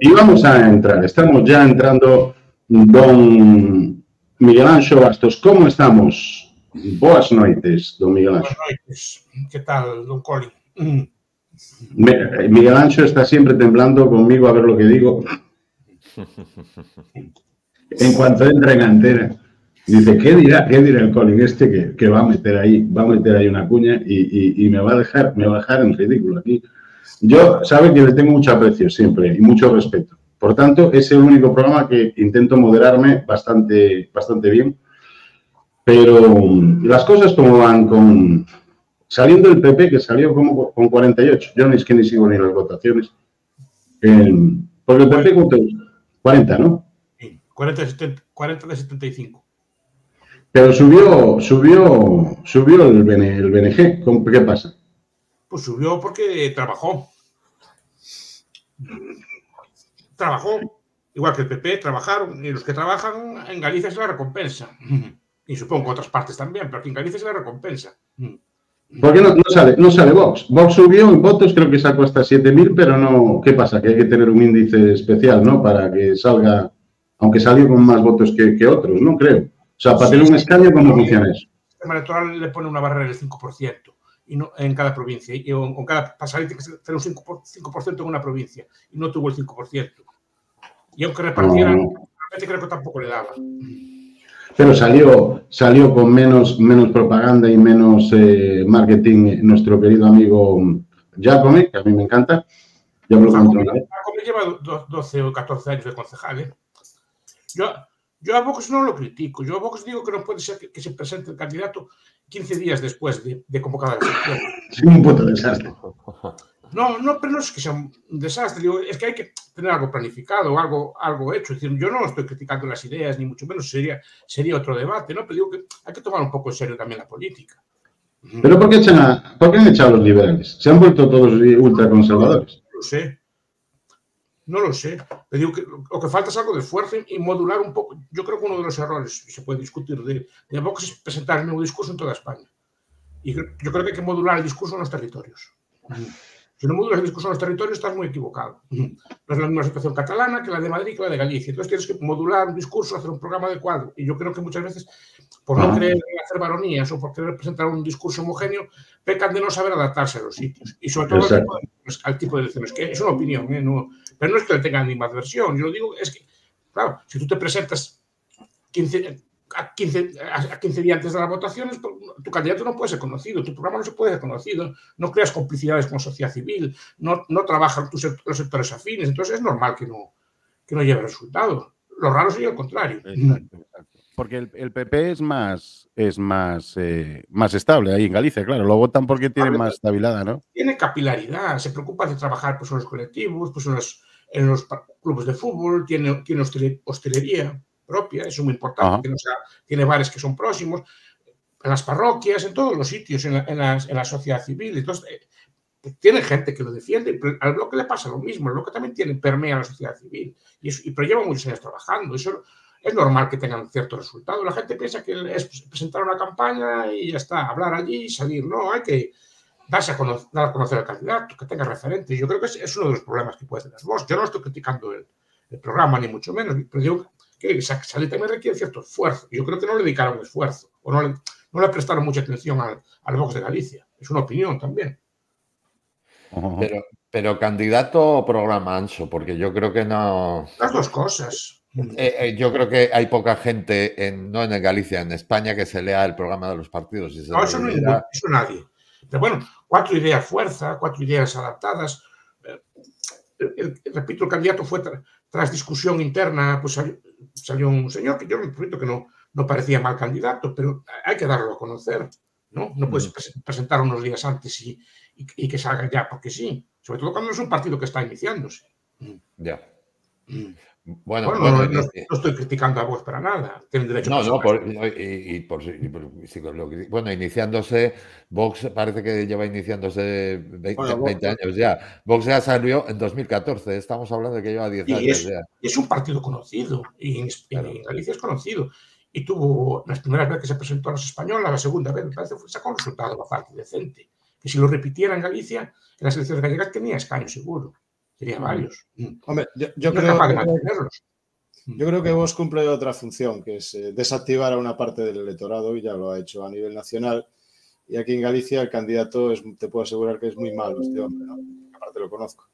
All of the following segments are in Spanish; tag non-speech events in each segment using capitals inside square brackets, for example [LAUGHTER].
Y vamos a entrar, estamos ya entrando, don Miguel Anxo Bastos, ¿cómo estamos? Boas noites, don Miguel Anxo. Boas noites, que tal, don Colin? [CLEARS THROAT] Miguel Anxo está siempre temblando conmigo a ver lo que digo. [LAUGHS] En cuanto entra en antena, dice, ¿qué dirá, qué dirá el Colin este que, que, va a meter ahí, va a meter ahí una cuña y, y, y, me va a dejar, me va a dejar en ridículo aquí? Yo sabe que le tengo mucho aprecio siempre y mucho respeto. Por tanto, es el único programa que intento moderarme bastante, bastante bien. Pero las cosas como van con... Saliendo el PP, que salió como con 48. Yo ni es que ni sigo ni las votaciones. Eh, porque el PP, ¿cuánto? 40, ¿no? 40 de, 70, 40 de 75. Pero subió, subió, subió el, BN, el BNG. ¿Qué pasa? Pues subió porque trabajó. Trabajó. Igual que el PP, trabajaron. Y los que trabajan en Galicia es la recompensa. Y supongo que otras partes también, pero aquí en Galicia es la recompensa. ¿Por qué no, no, sale, no sale Vox? Vox subió en votos, creo que sacó hasta 7.000, pero no. ¿Qué pasa? Que hay que tener un índice especial, ¿no? Para que salga, aunque salió con más votos que, que otros, ¿no? Creo. O sea, para sí, tener un escaño, ¿cómo funciona eso? El sistema electoral le pone una barrera del 5% y no, en cada provincia. Y con cada pasar tiene que tener un 5%, 5 en una provincia. Y no tuvo el 5%. Y aunque repartieran, no. creo que tampoco le daba. Pero salió, salió con menos, menos propaganda y menos eh, marketing nuestro querido amigo Giacomi, que a mí me encanta. Ya me lo lleva 12 o 14 años de concejal. ¿eh? Yo, yo a Vox no lo critico. Yo a Vox digo que no puede ser que, que se presente el candidato 15 días después de, de convocada la elección. Sí, un puto desastre. No, no, pero no es que sea un desastre, digo, es que hay que tener algo planificado, algo, algo hecho. Es decir, yo no estoy criticando las ideas, ni mucho menos sería, sería otro debate, ¿no? Pero digo que hay que tomar un poco en serio también la política. ¿Pero por qué, echan a, por qué han echado a los liberales? ¿Se han vuelto todos ultraconservadores? No lo sé. No lo sé. Pero digo que lo que falta es algo de esfuerzo y modular un poco. Yo creo que uno de los errores, se puede discutir, de, de Vox es presentar el mismo discurso en toda España. Y yo creo que hay que modular el discurso en los territorios. Si no modulas el discurso en los territorios, estás muy equivocado. No es la misma situación catalana que la de Madrid que la de Galicia. Entonces tienes que modular un discurso, hacer un programa adecuado. Y yo creo que muchas veces, por no querer hacer varonías o por querer presentar un discurso homogéneo, pecan de no saber adaptarse a los sitios. Y sobre todo al tipo, de, al tipo, de, elecciones, que es una opinión, ¿eh? no, pero no es que le tengan ninguna adversión. Yo lo digo, es que, claro, si tú te presentas 15, a 15, a 15 días antes de las votaciones, tu candidato no puede ser conocido, tu programa no se puede ser conocido, no creas complicidades con sociedad civil, no, no trabajan tus, los sectores afines, entonces es normal que no, que no lleve resultados. Lo raro sería el contrario. Exacto, exacto. Porque el, el, PP es más, es más, eh, más estable ahí en Galicia, claro. Lo votan porque tiene más estabilidad, ¿no? Tiene capilaridad, se preocupa de trabajar pues, en los colectivos, pues, en, los, en los clubes de fútbol, tiene, tiene hostelería propia, eso es muy importante, que no sea, tiene bares que son próximos, en las parroquias, en todos los sitios, en la, en en la sociedad civil. Entonces, eh, tiene gente que lo defiende, pero al bloque le pasa lo mismo, el bloque también tiene, permea la sociedad civil, y, eso, y pero lleva muchos años trabajando, eso es normal que tengan cierto resultado. La gente piensa que es presentar una campaña y ya está, hablar allí y salir. No, hay que darse a conocer, dar a conocer al candidato, que tenga referentes. Yo creo que es, es, uno de los problemas que puede tener vos. Yo no estoy criticando el, el programa, ni mucho menos, pero digo que salir también requiere cierto esfuerzo. Yo creo que no le dedicaron esfuerzo, o no le, no le prestaron mucha atención al, al Vox de Galicia. Es una opinión también. Pero, pero candidato o programa ancho, porque yo creo que no. Las dos cosas. Eh, eh, yo creo que hay poca gente, en, no en Galicia, en España, que se lea el programa de los partidos. Y se no, eso no hay eso nadie. Pero bueno, cuatro ideas fuerza, cuatro ideas adaptadas. Eh, el, el, repito, el candidato fue tra tras discusión interna, pues salió, un señor que yo repito que no, no parecía mal candidato, pero hay que darlo a conocer. No, no puedes mm. presentar unos días antes y, y, y, que salga ya porque sí. Sobre todo cuando es un partido que está iniciándose. Ya. Bueno, bueno, bueno no, no, no, estoy criticando a vos para nada. Tienen derecho no, a no, por, y, y, por, y por, bueno, iniciándose, Vox parece que lleva iniciándose 20, bueno, 20 años ya. Vox ya salió en 2014, estamos hablando de que lleva 10 años es, ya. Es un partido conocido, y en, claro. en, Galicia es conocido. Y tuvo, las primeras veces que se presentó a los españoles, la segunda vez, me parece, fue, sacó un resultado bastante decente. Que si lo repitiera en Galicia, en las elecciones gallegas tenía escaño seguro. Sería varios. Hombre, yo, creo, yo creo que vos cumple otra función, que es eh, desactivar a una parte del electorado, y ya lo ha hecho a nivel nacional. Y aquí en Galicia el candidato es, te puedo asegurar que es muy malo este hombre, ¿no? aparte lo conozco.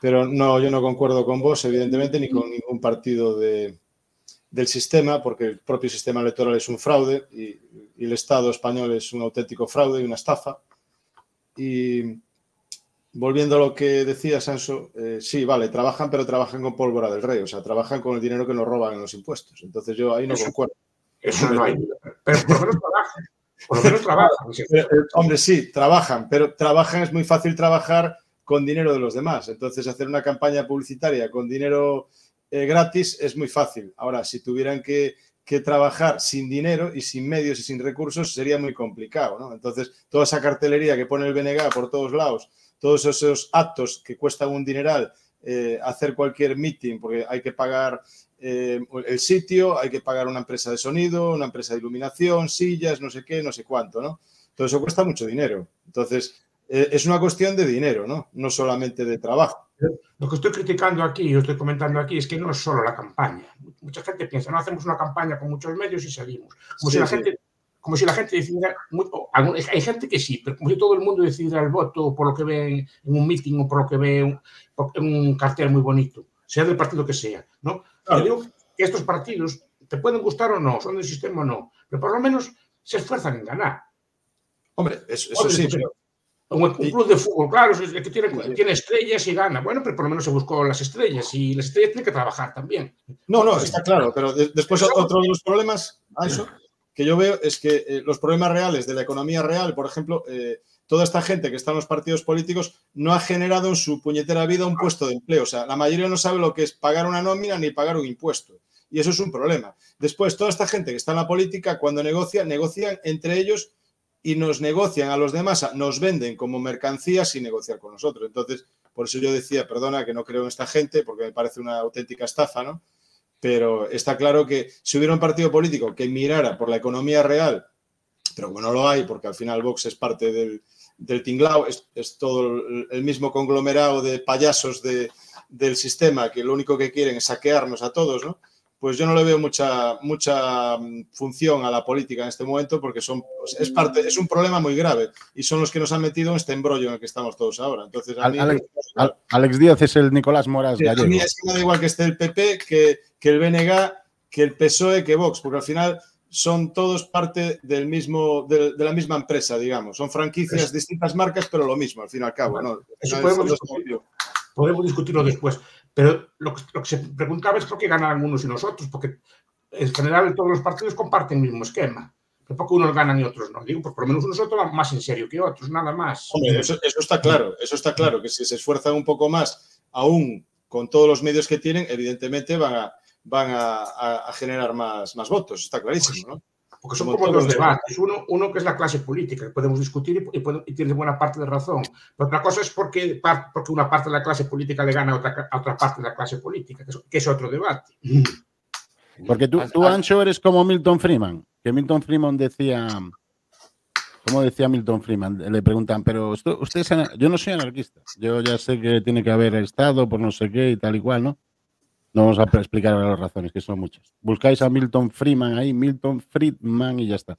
Pero no, yo no concuerdo con vos, evidentemente, ni con ningún partido de, del sistema, porque el propio sistema electoral es un fraude y, y el Estado español es un auténtico fraude y una estafa. Y, volviendo a lo que decía Sanso, eh, sí, vale, trabajan, pero trabajan con pólvora del rey, o sea, trabajan con el dinero que nos roban en los impuestos. Entonces yo ahí no concuerdo. Eso no hay. Pero por lo menos trabajan. Por lo menos trabajan. [LAUGHS] Eh, hombre, sí, trabajan, pero trabajan, es muy fácil trabajar con dinero de los demás. Entonces, hacer una campaña publicitaria con dinero eh, gratis es muy fácil. Ahora, si tuvieran que, que, trabajar sin dinero y sin medios y sin recursos, sería muy complicado, ¿no? Entonces, toda esa cartelería que pone el BNG por todos lados todos esos actos que cuestan un dineral, eh, hacer cualquier meeting, porque hay que pagar eh, el sitio, hay que pagar una empresa de sonido, una empresa de iluminación, sillas, no sé qué, no sé cuánto, ¿no? Todo eso cuesta mucho dinero. Entonces, eh, es una cuestión de dinero, ¿no? No solamente de trabajo. Lo que estoy criticando aquí, yo estoy comentando aquí, es que no es solo la campaña. Mucha gente piensa, no hacemos una campaña con muchos medios y salimos. Como si la gente como si la gente decidiera, hay gente que sí, pero como si todo el mundo decidiera el voto por lo que ve en, un meeting o por lo que ve en un, cartel muy bonito, sea del partido que sea, ¿no? Yo digo que estos partidos te pueden gustar o no, son del sistema o no, pero por lo menos se esfuerzan en ganar. Hombre, eso, sí, Un, club de fútbol, claro, es que tiene, tiene, estrellas y gana. Bueno, pero por lo menos se buscó las estrellas y las estrellas tienen que trabajar también. No, no, está claro, pero después otro de los problemas, eso, que yo veo es que eh, los problemas reales de la economía real, por ejemplo, eh, toda esta gente que está en los partidos políticos no ha generado en su puñetera vida un puesto de empleo. O sea, la mayoría no sabe lo que es pagar una nómina ni pagar un impuesto. Y eso es un problema. Después, toda esta gente que está en la política, cuando negocia, negocian entre ellos y nos negocian a los demás, nos venden como mercancías sin negociar con nosotros. Entonces, por eso yo decía, perdona, que no creo en esta gente, porque me parece una auténtica estafa, ¿no? Pero está claro que si hubiera un partido político que mirara por la economía real, pero bueno, no lo hay, porque al final Vox es parte del, del tinglao, es, todo el mismo conglomerado de payasos del sistema que lo único que quieren es saquearnos a todos, ¿no? Pues yo no le veo mucha, mucha mm, función a la política en este momento porque son, es, parte, es un problema muy grave y son los que nos han metido en este embrollo en el que estamos todos ahora. Entonces, Alex, Díaz es el Nicolás Moras gallego. A mí es que me da igual que esté el PP, que, que el BNG, que el PSOE, que Vox, porque al final son todos parte del mismo, de, la misma empresa, digamos. Son franquicias, distintas marcas, pero lo mismo, al fin y al cabo. ¿no? Eso podemos, discutirlo después. Pero lo que, se preguntaba es por qué ganan unos y nosotros, porque en general todos los partidos comparten el mismo esquema. Porque unos ganan y otros no. Digo, pues por lo menos unos otros más en serio que otros, nada más. eso, está claro, eso está claro, que si se esfuerzan un poco más, aún con todos los medios que tienen, evidentemente van a, van a, generar más, más votos, está clarísimo, ¿no? Porque son como, dos debates. Uno, uno que es la clase política, que podemos discutir y, tiene buena parte de razón. Pero otra cosa es porque, porque una parte de la clase política le gana a otra, otra parte de la clase política, que es, otro debate. [CLEARS THROAT] Porque tú, tú, Ancho, eres como Milton Freeman, que Milton Freeman decía, ¿cómo decía Milton Freeman? Le preguntan, pero usted, usted yo no soy anarquista, yo ya sé que tiene que haber Estado por no sé qué y tal y cual, ¿no? No vamos a explicar las razones, que son muchas. Buscáis a Milton Freeman ahí, Milton Friedman y ya está.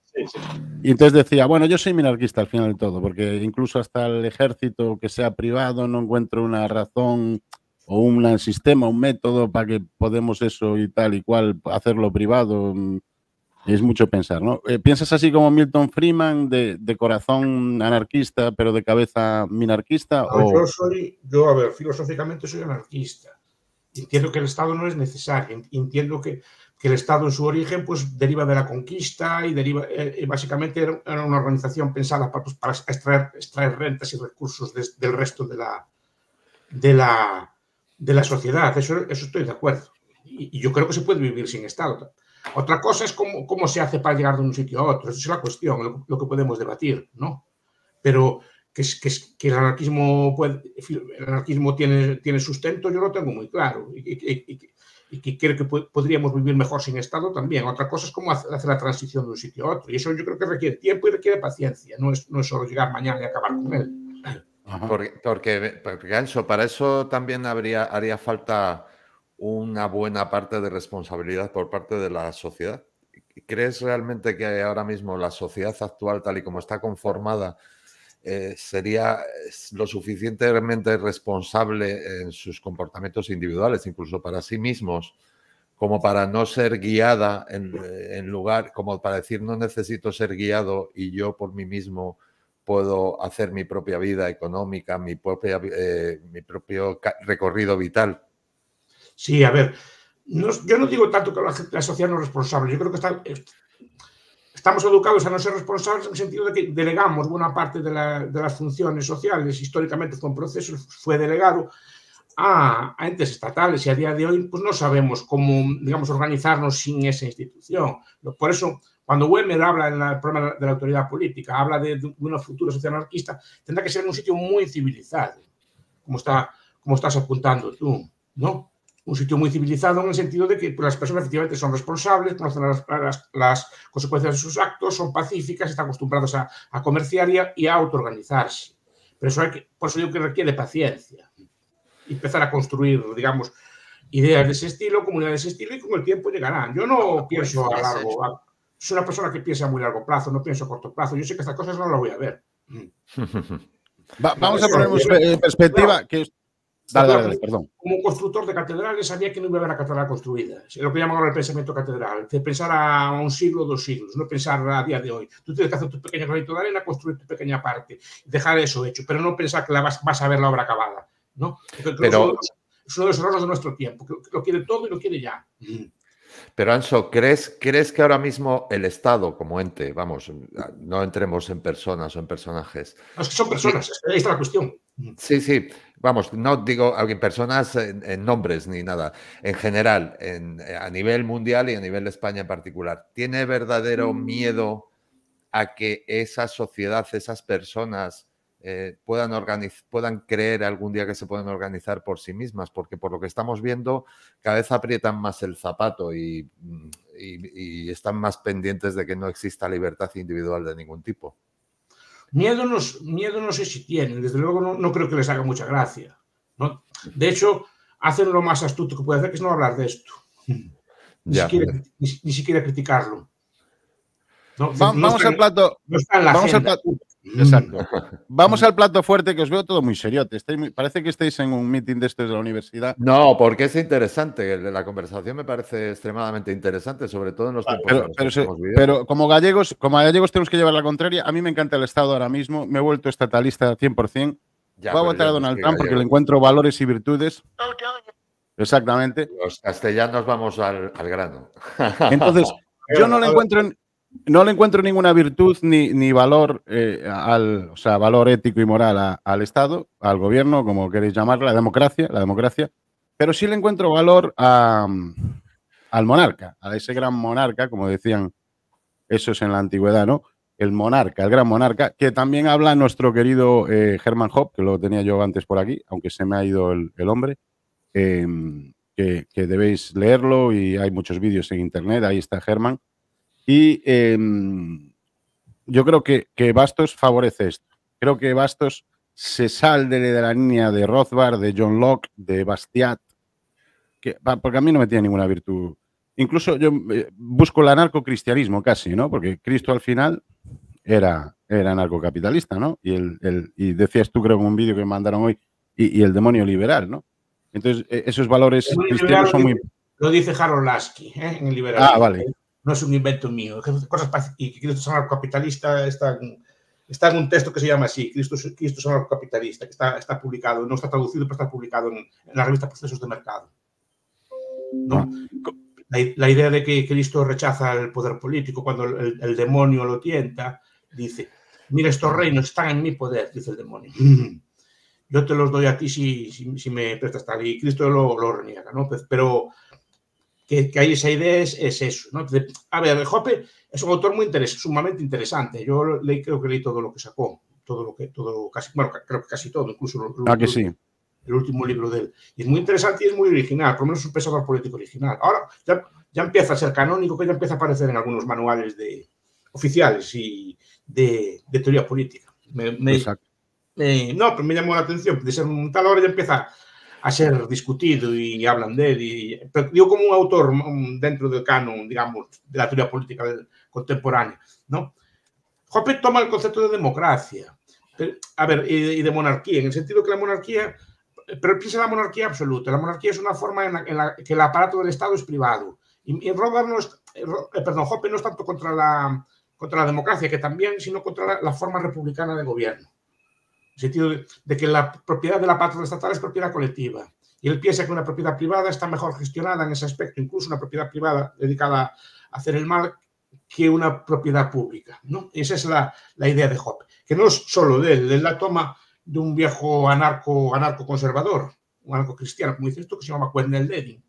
Y entonces decía, bueno, yo soy minarquista al final de todo, porque incluso hasta el ejército que sea privado no encuentro una razón o un sistema, un método para que podemos eso y tal y cual hacerlo privado. Es mucho pensar, ¿no? Eh, ¿Piensas así como Milton Freeman, de, corazón anarquista, pero de cabeza minarquista? o... Yo soy, yo, a ver, filosóficamente soy anarquista Entiendo que el Estado no es necesario, entiendo que, que el Estado en su origen pues, deriva de la conquista y deriva, eh, básicamente era una organización pensada para, pues, para extraer, extraer, rentas y recursos del resto de la, de la, de la sociedad. Eso, eso estoy de acuerdo. Y, yo creo que se puede vivir sin Estado. Otra cosa es cómo, cómo se hace para llegar de un sitio a otro. Esa es la cuestión, lo, lo que podemos debatir, ¿no? Pero que, que, que el anarquismo, puede, el anarquismo tiene, tiene sustento, yo lo tengo muy claro. Y, y que creo que podríamos vivir mejor sin Estado también. Otra cosa es cómo hacer la transición de un sitio a otro. Y eso yo creo que requiere tiempo y requiere paciencia. No es, no es solo llegar mañana y acabar con él. Porque, porque, porque, para eso también habría, haría falta una buena parte de responsabilidad por parte de la sociedad. ¿Crees realmente que ahora mismo la sociedad actual, tal y como está conformada, eh, sería lo suficientemente responsable en sus comportamientos individuales, incluso para sí mismos, como para no ser guiada en, en, lugar, como para decir no necesito ser guiado y yo por mí mismo puedo hacer mi propia vida económica, mi, eh, propio recorrido vital. Sí, a ver, yo no digo tanto que la, sociedad no es responsable, yo creo que estamos educados a no ser responsables en el sentido de que delegamos buena parte de, las funciones sociales, históricamente fue un proceso, fue delegado a, a, entes estatales y a día de hoy pues no sabemos cómo, digamos, organizarnos sin esa institución. Por eso cuando Wemer habla en el programa de la autoridad política, habla de, una futura sociedad anarquista, tendrá que ser en un sitio muy civilizado, como, está, como estás apuntando tú, ¿no? Un sitio muy civilizado en el sentido de que pues, las personas efectivamente son responsables, conocen las, las, consecuencias de sus actos, son pacíficas, están acostumbradas a, a comerciar y a, autoorganizarse. Pero eso hay que, por eso digo que requiere paciencia. Y empezar a construir, digamos, ideas de ese estilo, comunidades de ese estilo, y con el tiempo llegarán. Yo no pienso a largo, soy una persona que piensa a muy largo plazo, no pienso a corto plazo. Yo sé que estas cosas no las voy a ver. vamos a poner en perspectiva que... Dale, dale, perdón. Como constructor de catedrales sabía que no iba a haber una catedral construida. Es lo que llaman ahora el pensamiento catedral. Pensar a un siglo, dos siglos, no pensar a día de hoy. Tú tienes que hacer tu pequeño granito de arena, construir tu pequeña parte, dejar eso hecho, pero no pensar que la vas, a ver la obra acabada. ¿no? pero... Es uno de los errores de nuestro tiempo, que lo quiere todo y lo quiere ya. Pero Anso, ¿crees, ¿crees que ahora mismo el Estado como ente, vamos, no entremos en personas o en personajes? No, es que son personas, ahí está la cuestión. Sí, sí, vamos, no digo en personas en, nombres ni nada, en general, en, a nivel mundial y a nivel de España en particular, ¿tiene verdadero mm. miedo a que esa sociedad, esas personas, eh, puedan, puedan creer algún día que se pueden organizar por sí mismas, porque por lo que estamos viendo, cada vez aprietan más el zapato y, mm, están más pendientes de que no exista libertad individual de ningún tipo. Miedo no, miedo no sé si tienen, desde luego no, creo que les haga mucha gracia. ¿no? De hecho, hacen lo más astuto que puede hacer, que es no hablar de esto. [LAUGHS] Ni, siquiera, criticarlo. vamos al plato. vamos al plato. Exacto. [LAUGHS] Vamos al plato fuerte, que os veo todo muy seriote. parece que estáis en un meeting de estos de la universidad. No, porque es interesante. La conversación me parece extremadamente interesante, sobre todo en los tiempos pero, pero, pero, como gallegos, como gallegos tenemos que llevar la contraria. A mí me encanta el Estado ahora mismo. Me he vuelto estatalista 100%. Voy a votar a Donald Trump porque le encuentro valores y virtudes. Exactamente. Los castellanos vamos al, al grano. Entonces, [LAUGHS] yo no le encuentro en, no le encuentro ninguna virtud ni, valor, eh, al, o sea, valor ético y moral al Estado, al gobierno, como queréis llamarla, la democracia, la democracia, pero sí le encuentro valor al monarca, a ese gran monarca, como decían esos en la antigüedad, ¿no? El monarca, el gran monarca, que también habla nuestro querido eh, Herman que lo tenía yo antes por aquí, aunque se me ha ido el, hombre, em, que, que debéis leerlo y hay muchos vídeos en internet, ahí está Herman y em, yo creo que, Bastos favorece esto. Creo que Bastos se sale de la línea de Rothbard, de John Locke, de Bastiat, que, porque a mí no me tiene ninguna virtud. Incluso yo eh, busco el anarcocristianismo casi, ¿no? Porque Cristo al final era, era anarcocapitalista, ¿no? Y, el, y decías tú, creo, en un vídeo que me mandaron hoy, y, el demonio liberal, ¿no? Entonces, e, esos valores cristianos son muy... Lo dice Harold Lasky, ¿eh? en liberal. Ah, vale no es un invento mío. Cosas y Cristo es anarcocapitalista está, está en un texto que se llama así, Cristo, Cristo es anarcocapitalista, que está, está publicado, no está traducido, pero está publicado en, la revista Procesos de Mercado. ¿no? La, idea de que Cristo rechaza el poder político cuando el, demonio lo tienta, dice, mira, estos reinos están en mi poder, dice el demonio. [LAUGHS] Yo te los doy a ti si, si, me prestas tal. Y Cristo lo, lo reniega, ¿no? Pero que, hay esa idea es, eso. ¿no? a ver, Hoppe es un autor muy sumamente interesante. Yo leí, creo que leí todo lo que sacó, todo lo que, todo, casi, bueno, creo que casi todo, incluso el, ah, que sí. el último libro de él. Y es muy interesante y es muy original, por lo menos es un pensador político original. Ahora ya, ya empieza a ser canónico, que ya empieza a aparecer en algunos manuales de, oficiales y de, teoría política. Me, Eh, no, pero me llamó la atención, de ser un tal hora ya empieza a ser discutido y hablan de él. Y, pero digo como un autor dentro del canon, digamos, de la teoría política contemporánea, ¿no? Hoppe toma el concepto de democracia, a ver, y, de monarquía, en el sentido que la monarquía, pero piensa la monarquía absoluta. La monarquía es una forma en la, que el aparato del Estado es privado. Y, y Robert no es, eh, perdón, Hoppe no es tanto contra la, contra la democracia, que también, sino contra la, forma republicana de gobierno. En el sentido de, que la propiedad de la patria estatal es propiedad colectiva. Y él piensa que una propiedad privada está mejor gestionada en ese aspecto, incluso una propiedad privada dedicada a hacer el mal, que una propiedad pública. ¿no? Esa es la, la idea de Hoppe, que no es solo de él, él la toma de un viejo anarco, anarco conservador, un anarco cristiano, como dice esto, que se llama Wendell Levin,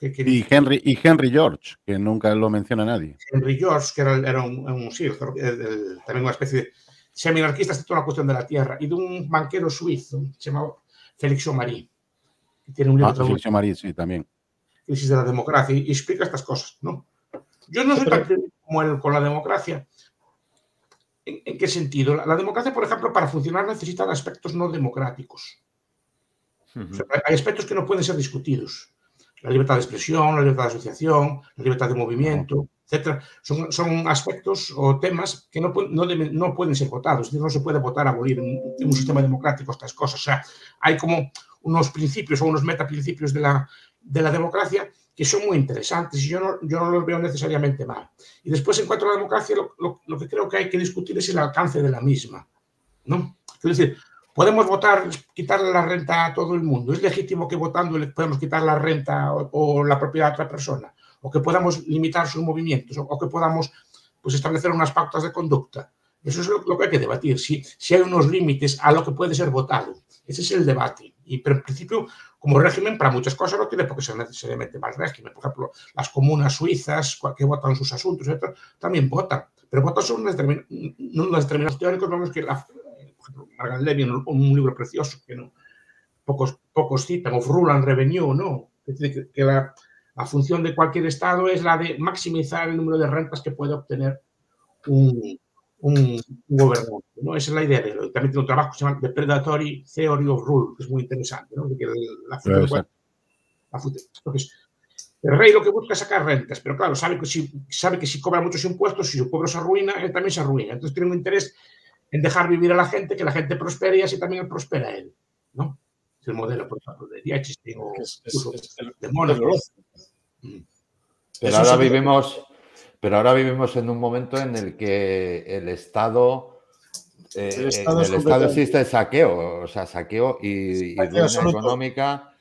y, Henry, y Henry George, que nunca lo menciona nadie. Henry George, que era, un, un sí, también una especie de seminarquista, es toda la cuestión de la tierra, y de un banquero suizo, se llama Félix Omarí, que tiene un libro. Ah, Félix Omarí, sí, también. Crisis de la democracia, y, explica estas cosas, ¿no? Yo no soy tan como él con la democracia. ¿En, qué sentido? La, democracia, por ejemplo, para funcionar necesita aspectos no democráticos. hay aspectos que no pueden ser discutidos la libertad de expresión, la libertad de asociación, la libertad de movimiento, etcétera, son, son aspectos o temas que no, no, no, pueden ser votados, no se puede votar a abolir en, un sistema democrático estas cosas. O sea, hay como unos principios o unos metaprincipios de la, de la democracia que son muy interesantes y yo no, yo no los veo necesariamente mal. Y después, en cuanto a la democracia, lo, lo, lo que creo que hay que discutir es el alcance de la misma. ¿no? Es decir, podemos votar, quitarle la renta a todo el mundo. Es legítimo que votando le podemos quitar la renta o, la propiedad a otra persona, o que podamos limitar sus movimientos, o, que podamos pues, establecer unas pautas de conducta. Eso es lo, que hay que debatir, si, si hay unos límites a lo que puede ser votado. Ese es el debate. Y pero en principio, como régimen, para muchas cosas no tiene por qué ser necesariamente mal régimen. Por ejemplo, las comunas suizas que votan sus asuntos, también votan. Pero votan sobre unos determinados teóricos, vamos que la, Margaret Levy, un, libro precioso que no, pocos, pocos citan, Rule and Revenue, ¿no? Es decir, que, la, función de cualquier Estado es la de maximizar el número de rentas que puede obtener un, un, gobernante. ¿no? Esa es la idea de él. También tiene un trabajo que se llama The Predatory Theory of Rule, que es muy interesante. ¿no? La, función, el rey lo que busca es sacar rentas, pero claro, sabe que si, sabe que si cobra muchos impuestos, si su pueblo se arruina, él también se arruina. Entonces tiene un interés en dejar vivir a la gente, que la gente prospere y así también él prospera él. ¿no? El modelo, por ejemplo, de Diachesting o es, de Mónaco. Mm. Pero ahora vivimos, pero ahora vivimos en un momento en el que el Estado, eh, el Estado, en el Estado existe saqueo, o sea, saqueo y, y económica,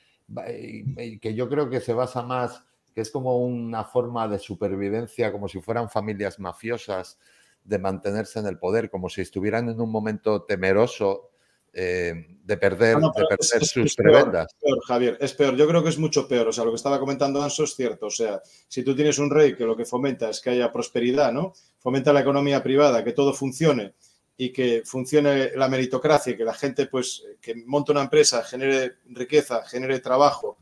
que yo creo que se basa más, que es como una forma de supervivencia, como si fueran familias mafiosas de mantenerse en el poder, como si estuvieran en un momento temeroso eh, de perder, de perder sus prebendas. Es peor, Javier, es peor. Yo creo que es mucho peor. O sea, lo que estaba comentando Anso es cierto. O sea, si tú tienes un rey que lo que fomenta es que haya prosperidad, ¿no? Fomenta la economía privada, que todo funcione y que funcione la meritocracia, que la gente, pues, que monte una empresa, genere riqueza, genere trabajo,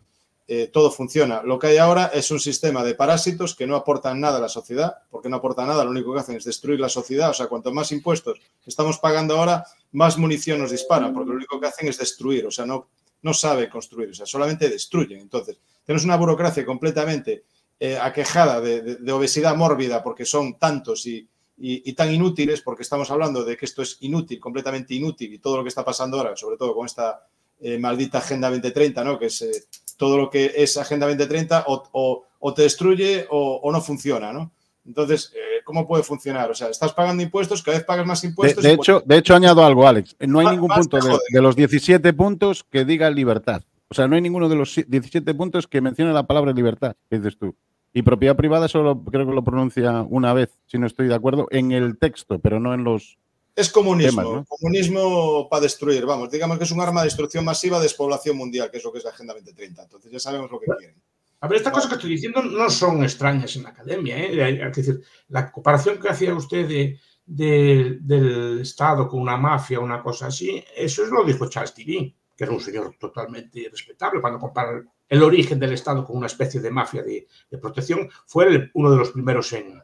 eh, todo funciona. Lo que hay ahora es un sistema de parásitos que no aportan nada a la sociedad, porque no aporta nada, lo único que hacen es destruir la sociedad. O sea, cuanto más impuestos estamos pagando ahora, más munición nos disparan, porque lo único que hacen es destruir, o sea, no, no sabe construir, o sea, solamente destruyen. Entonces, tenemos una burocracia completamente eh, aquejada de, obesidad mórbida, porque son tantos y, y, tan inútiles, porque estamos hablando de que esto es inútil, completamente inútil, y todo lo que está pasando ahora, sobre todo con esta eh, maldita Agenda 2030, ¿no? que es todo lo que es Agenda 2030 o, o, te destruye o, no funciona, ¿no? Entonces, eh, ¿cómo puede funcionar? O sea, estás pagando impuestos, cada vez pagas más impuestos. De, hecho, de hecho, añado algo, Alex. No hay ningún punto de, los 17 puntos que diga libertad. O sea, no hay ninguno de los 17 puntos que mencione la palabra libertad, que dices tú. Y propiedad privada solo creo que lo pronuncia una vez, si no estoy de acuerdo, en el texto, pero no en los, es comunismo, comunismo para destruir, vamos, digamos que es un arma de destrucción masiva de despoblación mundial, que es lo que es la Agenda 2030. Entonces ya sabemos lo que quieren. A ver, estas cosas que estoy diciendo no son extrañas en la academia. ¿eh? Es decir, la comparación que hacía usted del Estado con una mafia, una cosa así, eso es lo dijo Charles Tilly, que era un señor totalmente respetable cuando compara el origen del Estado con una especie de mafia de, protección. Fue uno de los primeros en,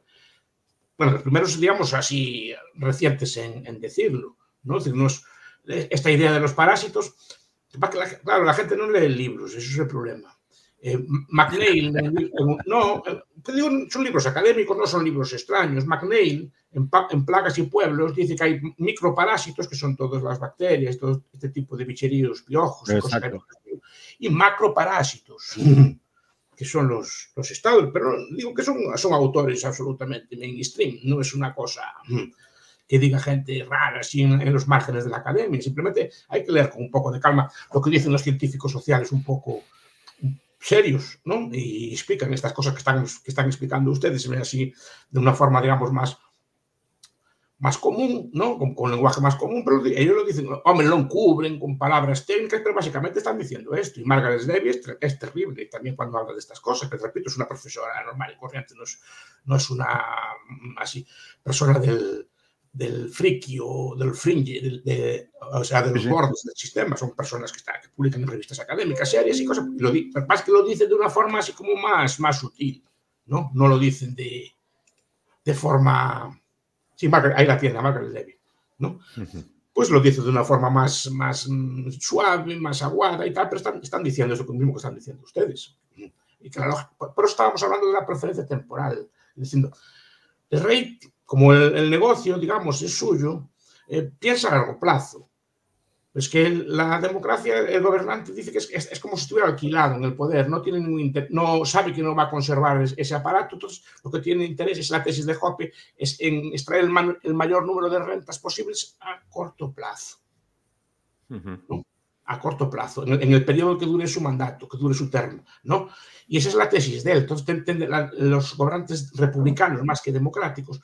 bueno, los primeros, digamos, así recientes en, decirlo, ¿no? Es decir, esta idea de los parásitos, claro, la gente no lee libros, eso es el problema. Eh, McNeil, no, digo, son libros académicos, no son libros extraños. McNeil, en, en, Plagas y Pueblos, dice que hay microparásitos, que son todas las bacterias, todo este tipo de bicheríos, piojos, y, y macroparásitos, [LAUGHS] que son los, los estados, pero digo que son, son autores absolutamente mainstream, no es una cosa que diga gente rara así en, los márgenes de la academia. Simplemente hay que leer con un poco de calma lo que dicen los científicos sociales un poco serios, ¿no? Y explican estas cosas que están, que están explicando ustedes, así de una forma, digamos, más, más común, ¿no? Con, con, lenguaje más común, pero ellos lo dicen, hombre, lo encubren con palabras técnicas, pero básicamente están diciendo esto. Y Margaret Levy es, es terrible también cuando habla de estas cosas, pero repito, es una profesora normal y corriente, no es, no es una así persona del, del friki o del fringe, de, o sea, de los bordes del sistema. Son personas que, están, que publican en revistas académicas, series y cosas. Y lo, más que lo dicen de una forma así como más, más sutil, ¿no? No lo dicen de, de forma... Sí, ahí la tiene, Margaret Levy, ¿no? Pues lo dicen de una forma más, más mm, suave, más aguada y tal, pero están, están diciendo eso mismo que están diciendo ustedes. Y claro, por eso estábamos hablando de la preferencia temporal, diciendo, el rey como el, negocio, digamos, es suyo, eh, piensa a largo plazo. Es que la democracia, el gobernante dice que es, como si estuviera alquilado en el poder, no, tiene ningún no sabe que no va a conservar ese aparato, entonces lo que tiene interés es la tesis de Hoppe, es en extraer el, mayor número de rentas posibles a corto plazo. A corto plazo, en, el periodo que dure su mandato, que dure su término. ¿no? Y esa es la tesis de él. Entonces, los gobernantes republicanos, más que democráticos,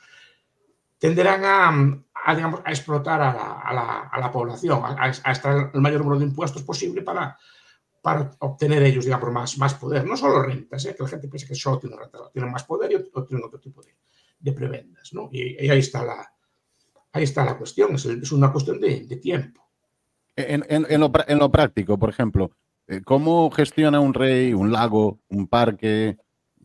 tenderán a, a explotar a la, población, a, extraer el mayor número de impuestos posible para, para obtener ellos, digamos, más, más poder. No solo rentas, ¿eh? que la gente piensa que solo tienen renta, tienen más poder y tienen otro tipo de, de prebendas. ¿no? Y, ahí, está la, ahí está la cuestión, es, es una cuestión de, de tiempo. En, lo, práctico, por ejemplo, eh, ¿cómo gestiona un rey un lago, un parque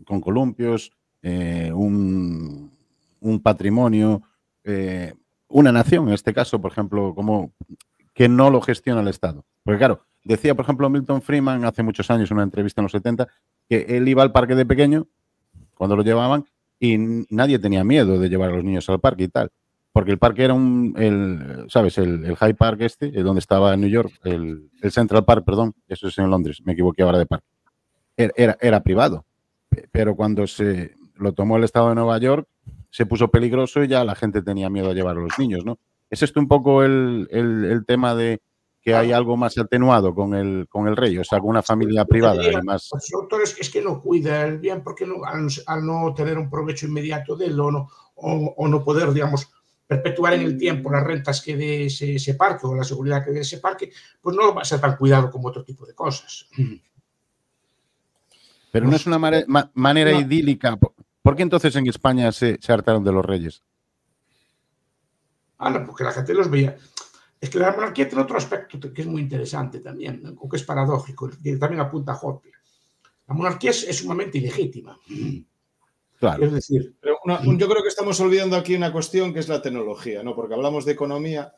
con columpios, eh, un, un patrimonio, eh, una nación, en este caso, por ejemplo, como que no lo gestiona el Estado. Porque claro, decía, por ejemplo, Milton Freeman hace muchos años en una entrevista en los 70 que él iba al parque de pequeño, cuando lo llevaban, y nadie tenía miedo de llevar a los niños al parque y tal. Porque el parque era un, el, ¿sabes? El, High Park este, donde estaba en New York, el, Central Park, perdón, eso es en Londres, me equivoqué ahora de parque. Era, era privado. Pero cuando se lo tomó el Estado de Nueva York, se puso peligroso y ya la gente tenía miedo a llevar a los niños, ¿no? ¿Es esto un poco el, el, tema de que hay algo más atenuado con el, con el rey? O sea, con una familia privada. Además. Los doctores es que no cuida el bien porque no, al, no tener un provecho inmediato de él o no, o, no poder, digamos, perpetuar en el tiempo las rentas que dé ese, parque o la seguridad que dé ese parque, pues no va a ser tan cuidado como otro tipo de cosas. Pero no es una manera idílica, ¿Por qué entonces en España se, hartaron de los reyes? Ah, no, porque la gente los veía. Es que la monarquía tiene otro aspecto que es muy interesante también, o que es paradójico, que también apunta a Hoppe. La monarquía es, sumamente ilegítima. Claro. Es decir, yo creo que estamos olvidando aquí una cuestión que es la tecnología, ¿no? Porque hablamos de economía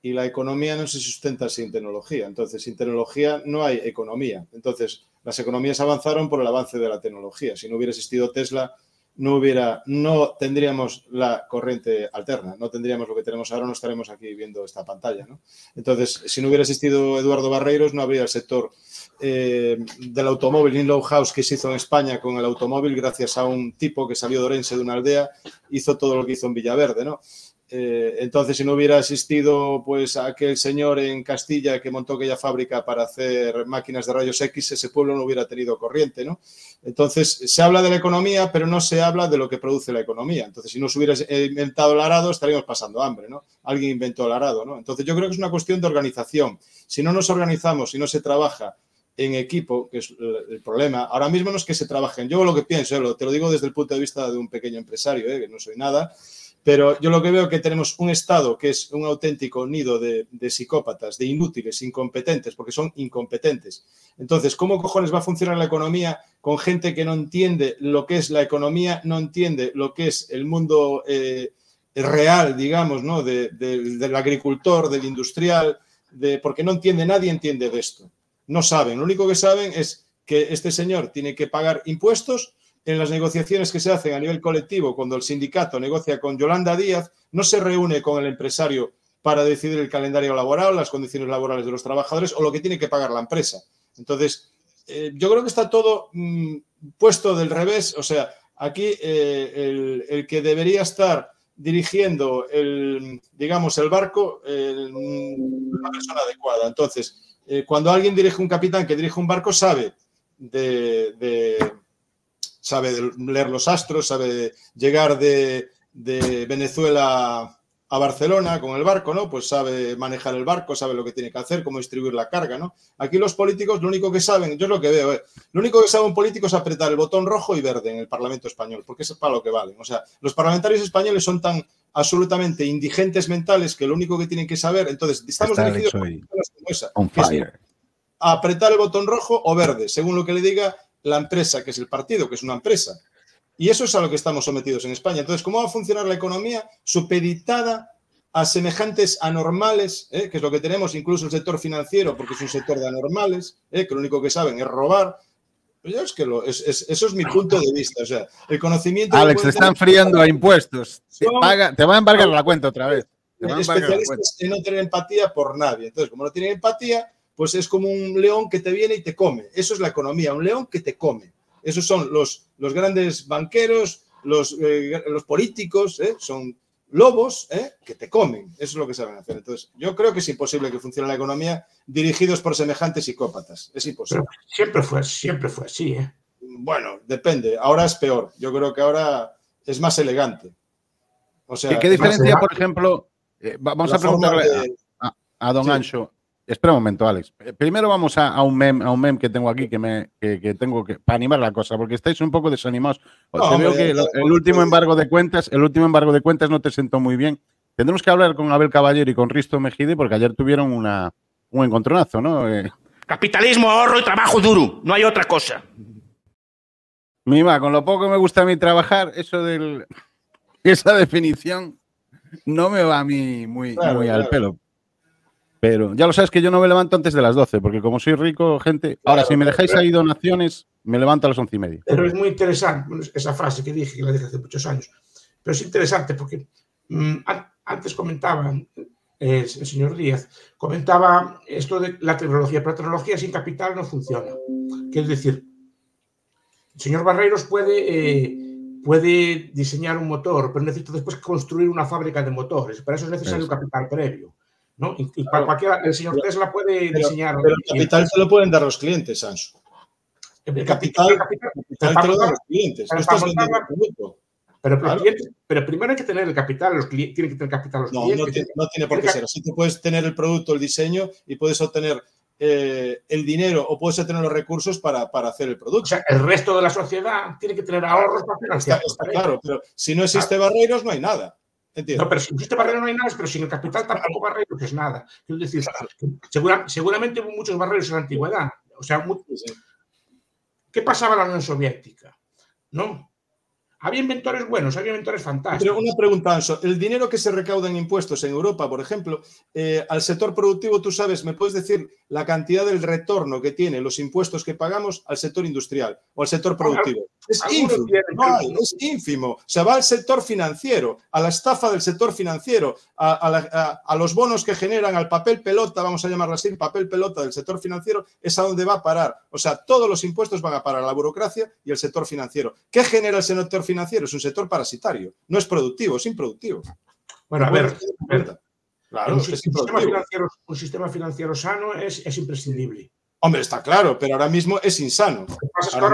y la economía no se sustenta sin tecnología. Entonces, sin tecnología no hay economía. Entonces, las economías avanzaron por el avance de la tecnología. Si no hubiera existido Tesla, no hubiera, no tendríamos la corriente alterna, no tendríamos lo que tenemos ahora, no estaremos aquí viendo esta pantalla. ¿no? Entonces, si no hubiera existido Eduardo Barreiros, no habría el sector eh, del automóvil in low house que se hizo en España con el automóvil gracias a un tipo que salió de Orense de una aldea, hizo todo lo que hizo en Villaverde. ¿no? Eh, entonces, si no hubiera existido pues aquel señor en Castilla que montó aquella fábrica para hacer máquinas de rayos X, ese pueblo no hubiera tenido corriente, ¿no? Entonces, se habla de la economía, pero no se habla de lo que produce la economía. Entonces, si no se hubiera inventado el arado, estaríamos pasando hambre, ¿no? Alguien inventó el arado, ¿no? Entonces, yo creo que es una cuestión de organización. Si no nos organizamos, si no se trabaja en equipo, que es el problema. Ahora mismo no es que se trabajen. Yo lo que pienso, te lo digo desde el punto de vista de un pequeño empresario, ¿eh? que no soy nada, pero yo lo que veo es que tenemos un Estado que es un auténtico nido de, psicópatas, de inútiles, incompetentes, porque son incompetentes. Entonces, ¿cómo cojones va a funcionar la economía con gente que no entiende lo que es la economía, no entiende lo que es el mundo eh, real, digamos, ¿no? del agricultor, del industrial, porque no entiende, nadie entiende de esto. No saben, lo único que saben es que este señor tiene que pagar impuestos en las negociaciones que se hacen a nivel colectivo, cuando el sindicato negocia con Yolanda Díaz, no se reúne con el empresario para decidir el calendario laboral, las condiciones laborales de los trabajadores o lo que tiene que pagar la empresa. Entonces, eh, yo creo que está todo mm, puesto del revés. O sea, aquí eh, el, que debería estar dirigiendo el, digamos, el barco, una persona adecuada. Entonces, eh, cuando alguien dirige un capitán que dirige un barco, sabe de, sabe leer los astros, sabe llegar de, de Venezuela a Barcelona con el barco, ¿no? Pues sabe manejar el barco, sabe lo que tiene que hacer, cómo distribuir la carga, ¿no? Aquí los políticos lo único que saben, yo es lo que veo, ¿eh? lo único que sabe un político es apretar el botón rojo y verde en el Parlamento español, porque es para lo que valen. O sea, los parlamentarios españoles son tan absolutamente indigentes mentales que lo único que tienen que saber, entonces estamos dirigidos a apretar el botón rojo o verde, según lo que le diga la empresa, que es el partido, que es una empresa. Y eso es a lo que estamos sometidos en España. Entonces, ¿cómo va a funcionar la economía supeditada a semejantes anormales, eh? que es lo que tenemos, incluso el sector financiero, porque es un sector de anormales, eh? que lo único que saben es robar? Pues es que eso es mi punto de vista. O sea, el conocimiento. Alex, te están friando a impuestos. Te, va a embargar la cuenta otra vez. especialistas en no tener empatía por nadie. Entonces, como no tienen empatía, pues es como un león que te viene y te come. Eso es la economía, un león que te come. Esos son los, los grandes banqueros, los, eh, los políticos, ¿eh? son lobos ¿eh? que te comen. Eso es lo que saben hacer. Entonces, yo creo que es imposible que funcione la economía dirigidos por semejantes psicópatas. Es imposible. siempre fue, siempre fue así. Bueno, depende. Ahora es peor. Yo creo que ahora es más elegante. O sea, ¿Qué, diferencia, por ejemplo? vamos a preguntarle a, don Ancho. Espera un momento, Alex. Eh, primero vamos a, un meme, a un meme que tengo aquí que me que, tengo que para animar la cosa, porque estáis un poco desanimados. te veo que el, último embargo de cuentas, el último embargo de cuentas no te sentó muy bien. Tendremos que hablar con Abel Caballero y con Risto Mejide porque ayer tuvieron una, un encontronazo, ¿no? Eh, Capitalismo, ahorro y trabajo duro, no hay otra cosa. Mima, con lo poco que me gusta a mí trabajar, eso del [LAUGHS] esa definición no me va a mí muy, muy al pelo. Pero ya lo sabes que yo no me levanto antes de las 12, porque como soy rico, gente. Ahora, si me dejáis ahí donaciones, me levanto a las once y media. Pero es muy interesante esa frase que dije, que la dije hace muchos años. Pero es interesante porque mm, antes comentaba eh, el señor Díaz, comentaba esto de la tecnología, pero la tecnología sin capital no funciona. Quiero decir, el señor Barreiros puede. Eh, puede diseñar un motor, pero necesita después construir una fábrica de motores. Para eso es necesario un capital previo. ¿No? Y, para cualquiera, el señor Tesla puede diseñar. Pero el capital se lo pueden dar los clientes, Sancho. El, capital, te lo dan los clientes. Pero, primero hay que tener el capital, los tienen que tener capital los clientes. No, tiene, por qué ser así. Tú puedes tener el producto, el diseño y puedes obtener eh, el dinero o puedes obtener los recursos para, para, hacer el producto. O sea, el resto de la sociedad tiene que tener ahorros para financiar. Está, claro, pero si no existe barreros, no hay nada. No, pero si existe barrero no hay nada, pero sin el capital tampoco barrero es nada. Quiero decir, seguramente hubo muchos barreros en la antigüedad. O sea, ¿qué pasaba en la Unión Soviética? ¿No? Había inventores buenos, había inventores fantásticos. Pero una pregunta, Anso. El dinero que se recauda en impuestos en Europa, por ejemplo, eh, al sector productivo, tú sabes, ¿me puedes decir la cantidad del retorno que tienen los impuestos que pagamos al sector industrial o al sector productivo? Es ínfimo. es ínfimo. Se va al sector financiero, a la estafa del sector financiero, a, los bonos que generan, al papel pelota, vamos a llamarlo así, papel pelota del sector financiero, es a donde va a parar. O sea, todos los impuestos van a parar a la burocracia y el sector financiero. ¿Qué genera el sector financiero? Es un sector parasitario. No es productivo, es improductivo. Bueno, a ver, Claro, un, sistema financiero, sano es imprescindible. Hombre, está claro, pero ahora mismo es insano.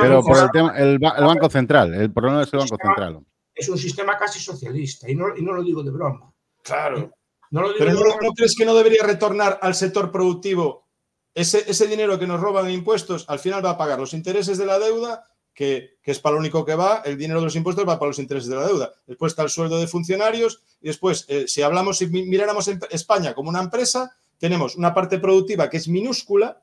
pero por el, tema, el, Banco Central, el problema es el Banco Central. Es un sistema casi socialista y no, lo digo de broma. Claro. pero no, crees que no debería retornar al sector productivo ese, ese, dinero que nos roban en impuestos? Al final va a pagar los intereses de la deuda, que, es para lo único que va, el dinero de los impuestos va para los intereses de la deuda. Después está el sueldo de funcionarios y después, eh, si hablamos, si miráramos en España como una empresa, tenemos una parte productiva que es minúscula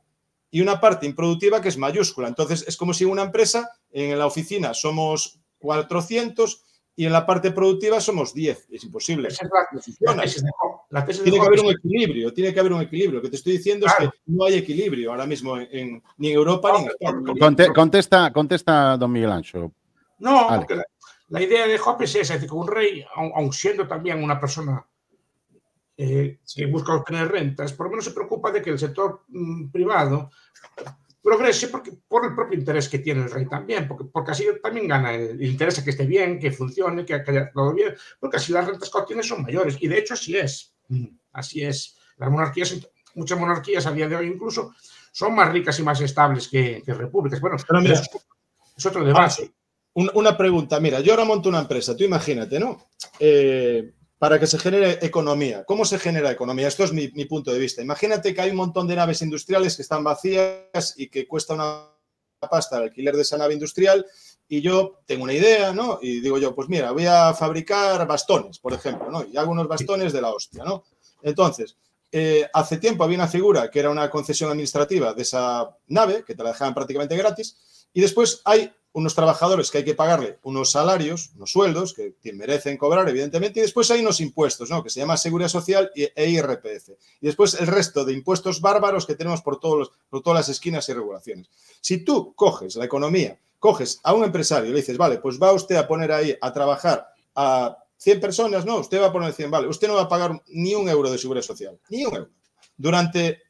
y una parte improductiva que es mayúscula. Entonces, es como si en una empresa, en la oficina somos 400 y en la parte productiva somos 10. Es imposible. Esa es la, tiene que haber un equilibrio, tiene que haber un equilibrio. Lo que te estoy diciendo es que no hay equilibrio ahora mismo en, ni en Europa ni en España. contesta, contesta, don Miguel Ancho. No, la, idea de Hoppe es esa, es decir, que un rey, aun, siendo también una persona eh, que busca obtener rentas, por lo menos se preocupa de que el sector mm, privado progrese porque, por el propio interés que tiene el rey también, porque, porque así también gana el, interés a que esté bien, que funcione, que, haya todo bien, porque así las rentas que obtiene son mayores. Y de hecho así es. Así es. Las monarquías, muchas monarquías a día de hoy incluso, son más ricas y más estables que, repúblicas. Bueno, pero es, otro debate. una pregunta, mira, yo ahora monto una empresa, tú imagínate, ¿no? Eh, para que se genere economía. ¿Cómo se genera economía? Esto es mi, punto de vista. Imagínate que hay un montón de naves industriales que están vacías y que cuesta una pasta el alquiler de esa nave industrial y yo tengo una idea, ¿no? Y digo yo, pues mira, voy a fabricar bastones, por ejemplo, ¿no? Y hago unos bastones de la hostia, ¿no? Entonces, eh, hace tiempo había una figura que era una concesión administrativa de esa nave, que te la dejaban prácticamente gratis, y después hay unos trabajadores que hay que pagarle unos salarios, unos sueldos que merecen cobrar, evidentemente, y después hay unos impuestos, ¿no? Que se llama Seguridad Social e IRPF. Y después el resto de impuestos bárbaros que tenemos por, todos por todas las esquinas y regulaciones. Si tú coges la economía, coges a un empresario y le dices, vale, pues va usted a poner ahí a trabajar a 100 personas, no, usted va a poner 100, vale, usted no va a pagar ni un euro de seguridad social, ni un euro. Durante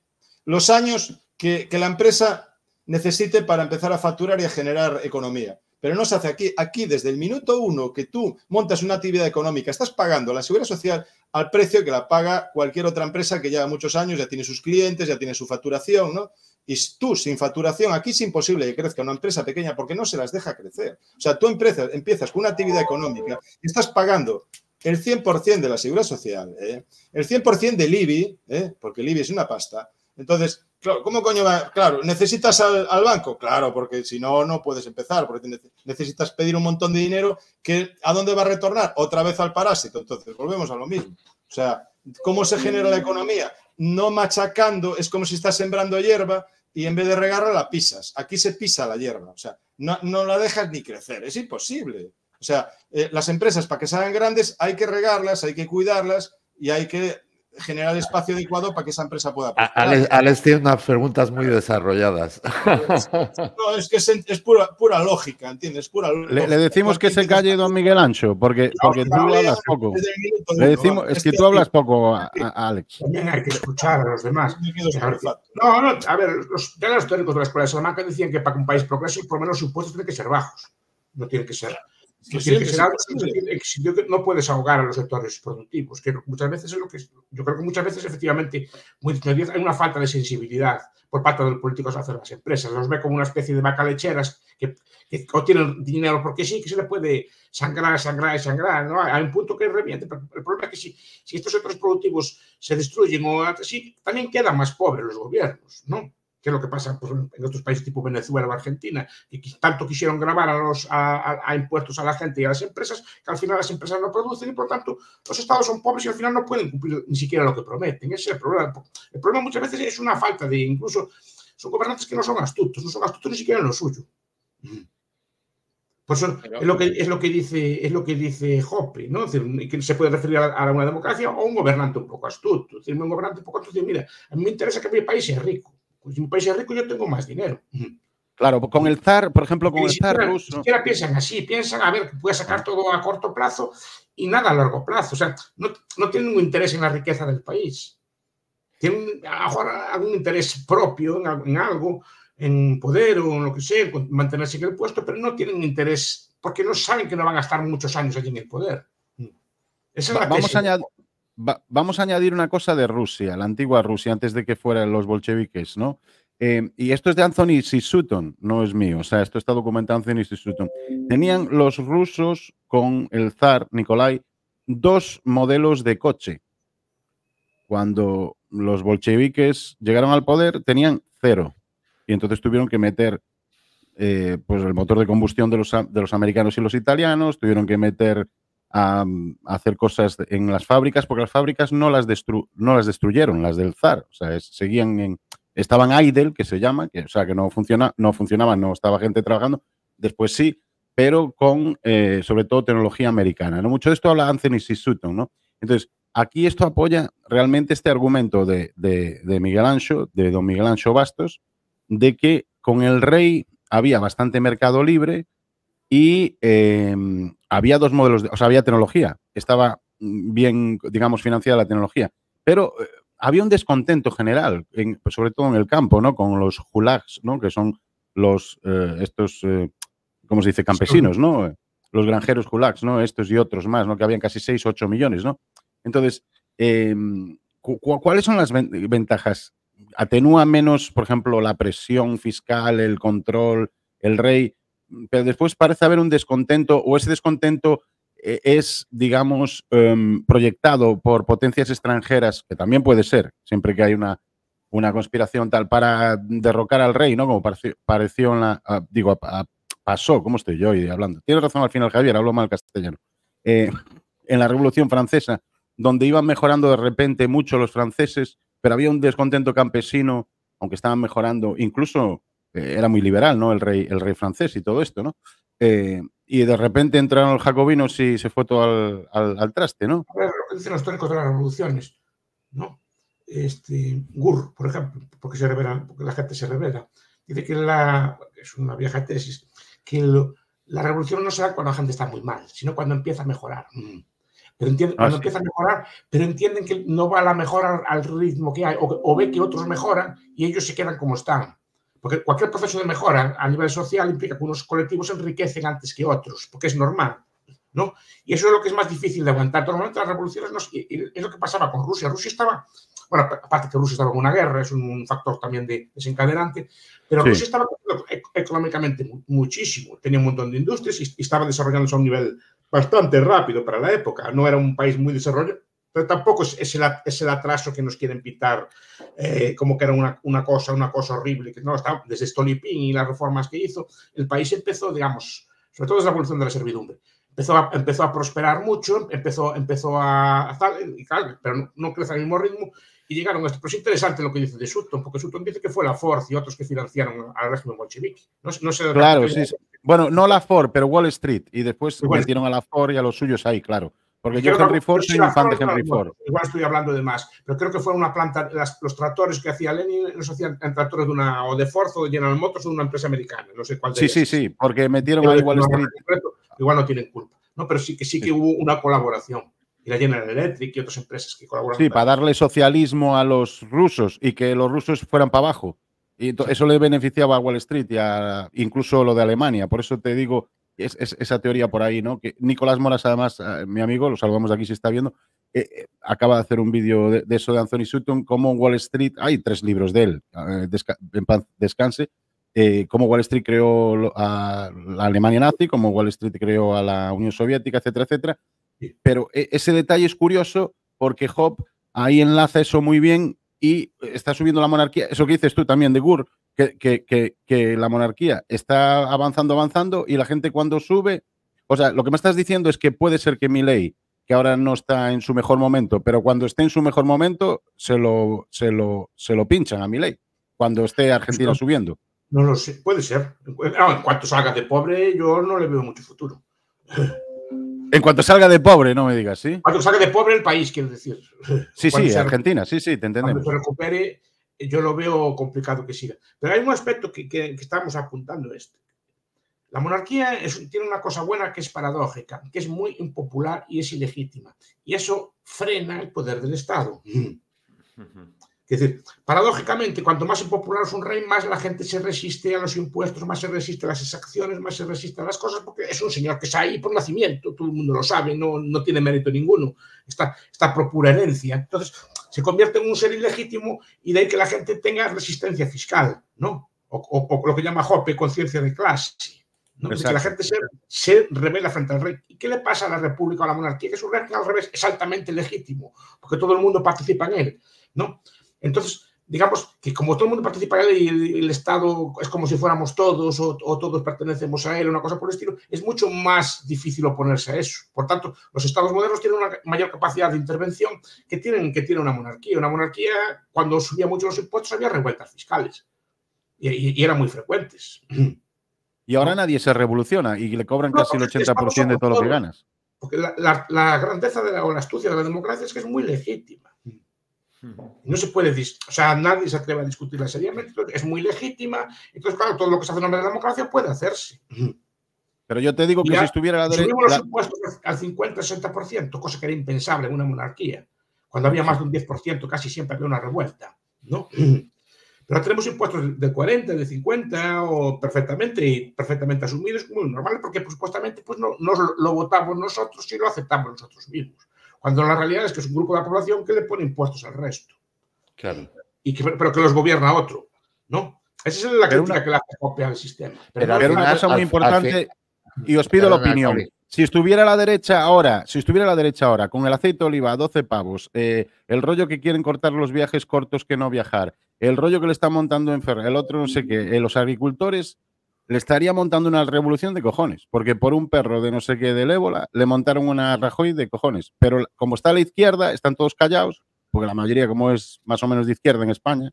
los años que, que la empresa necesite para empezar a facturar y a generar economía. Pero no se hace aquí. Aquí, desde el minuto uno que tú montas una actividad económica, estás pagando la seguridad social al precio que la paga cualquier otra empresa que lleva muchos años, ya tiene sus clientes, ya tiene su facturación, ¿no? Y tú, sin facturación, aquí es imposible que crezca una empresa pequeña porque no se las deja crecer. O sea, tú empiezas, empiezas con una actividad económica estás pagando el 100% de la seguridad social, ¿eh? el 100% del IBI, ¿eh? porque el IBI es una pasta. Entonces, ¿Cómo coño va? Claro, ¿necesitas al, banco? Claro, porque si no, no puedes empezar, porque necesitas pedir un montón de dinero que ¿a dónde va a retornar? Otra vez al parásito. Entonces, volvemos a lo mismo. O sea, ¿cómo se genera la economía? No machacando, es como si estás sembrando hierba y en vez de regarla la pisas. Aquí se pisa la hierba, o sea, no, la dejas ni crecer, es imposible. O sea, eh, las empresas para que salgan grandes hay que regarlas, hay que cuidarlas y hay que generar espacio adecuado para que esa empresa pueda. Alex, tiene unas preguntas muy desarrolladas. [LAUGHS] No, es que es, pura, pura, lógica, ¿entiendes? Pura Le, decimos que se calle don Miguel Ancho, porque, porque tú hablas poco. Le decimos, es que tú hablas poco, Alex. También hay que escuchar a los demás. No, no, a ver, los, ya los teóricos de la Escuela de Salamanca decían que para que un país progrese, por lo menos los impuestos tienen que ser bajos. No tienen que ser no puedes ahogar a los sectores productivos, que muchas veces es lo que yo creo que muchas veces efectivamente hay una falta de sensibilidad por parte de los políticos hacia las empresas. Los ve como una especie de vaca lecheras que, que obtienen dinero porque sí, que se le puede sangrar, sangrar y sangrar. ¿no? Hay un punto que reviente, pero el problema es que si, si estos sectores productivos se destruyen o así, también quedan más pobres los gobiernos, ¿no? Que es lo que pasa pues, en otros países tipo Venezuela o Argentina, que tanto quisieron grabar a, los, a, impuestos a la gente y a las empresas, que al final las empresas no producen y por tanto los estados son pobres y al final no pueden cumplir ni siquiera lo que prometen. Ese es el problema. El problema muchas veces es una falta de, incluso, son gobernantes que no son astutos, no son astutos ni siquiera en lo suyo. Por eso es lo que, es lo que dice, es lo que dice Hoppe, ¿no? que se puede referir a, una democracia o a un gobernante un poco astuto. Es decir, un gobernante un poco astuto, mira, a mí me interesa que mi país sea rico pues si un país es rico, yo tengo más dinero. Claro, con el zar, por ejemplo, con el zar ruso. Ni siquiera piensan así, piensan, a ver, puede sacar todo a corto plazo y nada a largo plazo. O sea, no, no tienen ningún interés en la riqueza del país. Tienen algún interés propio en, algo, en poder o en lo que sea, en mantenerse en el puesto, pero no tienen interés porque no saben que no van a estar muchos años allí en el poder. Esa es la Vamos a añadir vamos a añadir una cosa de Rusia, la antigua Rusia, antes de que fueran los bolcheviques, ¿no? Eh, y esto es de Anthony Sissuton, no es mío, o sea, esto está documentado Anthony Sissuton. Tenían los rusos con el zar Nikolai dos modelos de coche. Cuando los bolcheviques llegaron al poder, tenían cero. Y entonces tuvieron que meter eh, pues el motor de combustión de los, de los americanos y los italianos, tuvieron que meter a, hacer cosas en las fábricas, porque las fábricas no las, no las destruyeron, las del zar, o sea, seguían en, estaban idle, que se llama, que, o sea, que no, funciona, no funcionaban, no estaba gente trabajando, después sí, pero con, eh, sobre todo, tecnología americana. ¿no? Mucho de esto habla Anthony Sutton, ¿no? Entonces, aquí esto apoya realmente este argumento de, Miguel Ancho, de don Miguel Ancho Bastos, de que con el rey había bastante mercado libre y em, había dos modelos, de, o sea, había tecnología, estaba bien, digamos, financiada la tecnología, pero eh, había un descontento general, pues, sobre todo en el campo, ¿no? Con los hulags, ¿no? Que son los, eh, estos, eh, ¿cómo se dice? Campesinos, ¿no? Los granjeros hulags, ¿no? Estos y otros más, ¿no? Que habían casi 6, 8 millones, ¿no? Entonces, em, ¿cuáles son las ventajas? ¿Atenúa menos, por ejemplo, la presión fiscal, el control, el rey? Pero después parece haber un descontento o ese descontento eh, es, digamos, em, proyectado por potencias extranjeras, que también puede ser, siempre que hay una, una conspiración tal, para derrocar al rey, ¿no? Como pareció, en la, digo, pasó, ¿cómo estoy yo hoy hablando? Tiene razón al final Javier, hablo mal castellano. Eh, en la Revolución Francesa, donde iban mejorando de repente mucho los franceses, pero había un descontento campesino, aunque estaban mejorando, incluso eh, era muy liberal, ¿no? El rey, el rey francés y todo esto, ¿no? y de repente entraron los jacobinos y se fue todo al, traste, ¿no? A ver, lo que dicen los teóricos de las revoluciones, ¿no? Este, Gur, por ejemplo, porque, se revela, porque la gente se revela, dice que la, es una vieja tesis, que la revolución no se da cuando la gente está muy mal, sino cuando empieza a mejorar. Mm. Pero entienden, ah, cuando empieza a mejorar, pero entienden que no va a la mejora al ritmo que hay, o, o ve que otros mejoran y ellos se quedan como están. Porque cualquier proceso de mejora a nivel social implica que unos colectivos se enriquecen antes que otros, porque es normal. ¿no? Y eso es lo que es más difícil de aguantar. Normalmente las revoluciones no, es lo que pasaba con Rusia. Rusia estaba, bueno, aparte que Rusia estaba en una guerra, es un factor también de desencadenante, pero Rusia estaba económicamente muchísimo, tenía un montón de industrias y, estaba desarrollándose a un nivel bastante rápido para la época. No era un país muy desarrollado, pero tampoco es, el, atraso que nos quieren pintar eh, como que era una, cosa, una cosa horrible, que no está desde Stolypin y las reformas que hizo, el país empezó, digamos, sobre todo desde la evolución de la servidumbre, empezó a, empezó a prosperar mucho, empezó, empezó a, pero no, crece al mismo ritmo, y llegaron a esto. Pero es interesante lo que dice de Sutton, porque Sutton dice que fue la Ford y otros que financiaron al régimen bolchevique. No, no sé claro, sí, Bueno, no la Ford, pero Wall Street, y después metieron a la Ford y a los suyos ahí, claro. Porque yo Henry Ford soy un fan de Henry Ford. Igual estoy hablando de más, pero creo que fue una planta, los tractores que hacía Lenin los hacían en tractores de una, o de Ford o de General Motors o de una empresa americana, no sé cuál de Sí, sí, sí, porque metieron a Wall Street. Igual no tienen culpa, ¿no? pero sí que sí que hubo una colaboración. Y la General Electric y otras empresas que colaboraron. Sí, para darle socialismo a los rusos y que los rusos fueran para abajo. Y eso le beneficiaba a Wall Street y a, incluso lo de Alemania. Por eso te digo es, esa teoría por ahí, ¿no? Que Nicolás Moras, además, eh, mi amigo, lo saludamos aquí si está viendo, eh, eh, acaba de hacer un vídeo de, eso de Anthony Sutton, como Wall Street, hay tres libros de él, en paz descanse, cómo Wall Street creó a la Alemania nazi, cómo Wall Street creó a la Unión Soviética, etcétera, etcétera. Pero ese detalle es curioso porque Job ahí enlaza eso muy bien y está subiendo la monarquía. Eso que dices tú también de Gur, que, la monarquía está avanzando, avanzando y la gente cuando sube, o sea, lo que me estás diciendo es que puede ser que mi ley, que ahora no está en su mejor momento, pero cuando esté en su mejor momento, se lo, se lo, se lo pinchan a mi ley, cuando esté Argentina subiendo. No lo sé, puede ser. en cuanto salga de pobre, yo no le veo mucho futuro. [LAUGHS] En cuanto salga de pobre, no me digas, ¿sí? Cuando salga de pobre el país, quiero decir. Sí, sí, Argentina, sí, sí, te entendemos. Cuando se recupere, yo lo veo complicado que siga. Pero hay un aspecto que, estamos apuntando este. La monarquía tiene una cosa buena que es paradójica, que es muy impopular y es ilegítima. Y eso frena el poder del Estado. Es decir, paradójicamente, cuanto más impopular es un rey, más la gente se resiste a los impuestos, más se resiste a las exacciones, más se resiste a las cosas, porque es un señor que está ahí por nacimiento, todo el mundo lo sabe, no, no tiene mérito ninguno, está, está por pura herencia. Entonces, se convierte en un ser ilegítimo y de ahí que la gente tenga resistencia fiscal, ¿no? O, lo que llama Hoppe, conciencia de clase. ¿no? Que la gente se, se, revela frente al rey. ¿Y qué le pasa a la república o a la monarquía? Que es un régimen al revés, es altamente legítimo, porque todo el mundo participa en él, ¿no? Entonces, digamos que como todo el mundo participa en él y el, Estado es como si fuéramos todos o, todos pertenecemos a él, una cosa por el estilo, es mucho más difícil oponerse a eso. Por tanto, los Estados modernos tienen una mayor capacidad de intervención que, tienen, que tiene una monarquía. Una monarquía, cuando subía mucho los impuestos, había revueltas fiscales y, eran muy frecuentes. Y ahora nadie se revoluciona y le cobran casi el 80% de todo lo que ganas. porque la, grandeza de la, o la astucia de la democracia es que es muy legítima. No se puede, o sea, nadie se atreve a discutirla seriamente, es muy legítima, entonces, claro, todo lo que se hace en nombre de la democracia puede hacerse. Pero yo te digo que si estuviera la derecha. Los impuestos al 50-60%, cosa que era impensable en una monarquía. Cuando había más de un 10%, casi siempre había una revuelta. ¿no? [CLEARS THROAT] Pero tenemos impuestos de 40, de 50 o perfectamente y perfectamente asumidos como normal porque pues, supuestamente pues, no, no, lo votamos nosotros y lo aceptamos nosotros mismos. Cuando la realidad es que es un grupo de la población que le pone impuestos al resto. Claro. Y que, pero que los gobierna otro, ¿no? Esa es la crítica que le hace copia al sistema. Pero, una cosa muy importante, y os pido la opinión. Si estuviera la derecha ahora, si estuviera la derecha ahora, con el aceite de oliva a 12 pavos, eh, el rollo que quieren cortar los viajes cortos que no viajar, el rollo que le está montando en Ferrer, el otro no sé qué, eh, los agricultores le estaría montando una revolución de cojones, porque por un perro de no sé qué del ébola le montaron una Rajoy de cojones. Pero como está a la izquierda, están todos callados, porque la mayoría, como es más o menos de izquierda en España,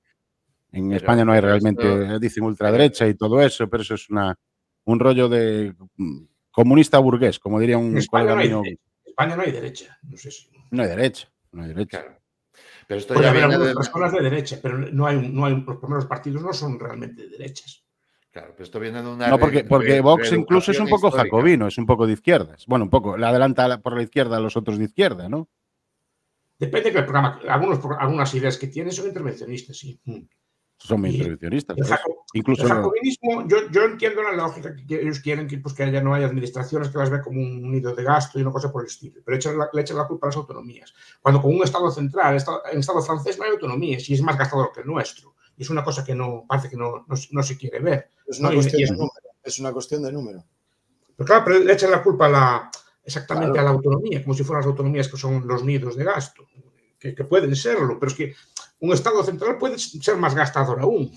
en España no hay realmente, dicen ultraderecha y todo eso, pero eso es una, un rollo de mm, comunista burgués, como diría un España colega no mío. España no hay derecha, no sé si. No hay derecha, no hay derecha. Pero esto ya viene de... personas de derecha, pero no hay, no hay, los primeros partidos no son realmente de derechas. Claro, pero esto viene de una. No, porque, porque Vox incluso es un poco jacobino, es un poco de izquierdas. Bueno, un poco, le adelanta por la izquierda a los otros de izquierda, ¿no? Depende que el programa, algunos, algunas ideas que tiene son intervencionistas, sí. Mm son muy intervencionistas. El, Incluso jacobinismo, yo, yo, entiendo la lógica que ellos quieren que, pues, que haya, no haya administraciones que las ve como un nido de gasto y una cosa por el estilo, pero echan la, le echan la culpa a las autonomías. Cuando con un Estado central, en el Estado francés no hay autonomías y es más gastador que el nuestro. Y es una cosa que no parece que no, no, se quiere ver. Es una, cuestión de número. es una cuestión de número. Pero claro, pero le echan la culpa a la, exactamente a la autonomía, como si fueran las autonomías que son los nidos de gasto, que, que pueden serlo, pero es que un Estado central puede ser más gastador aún.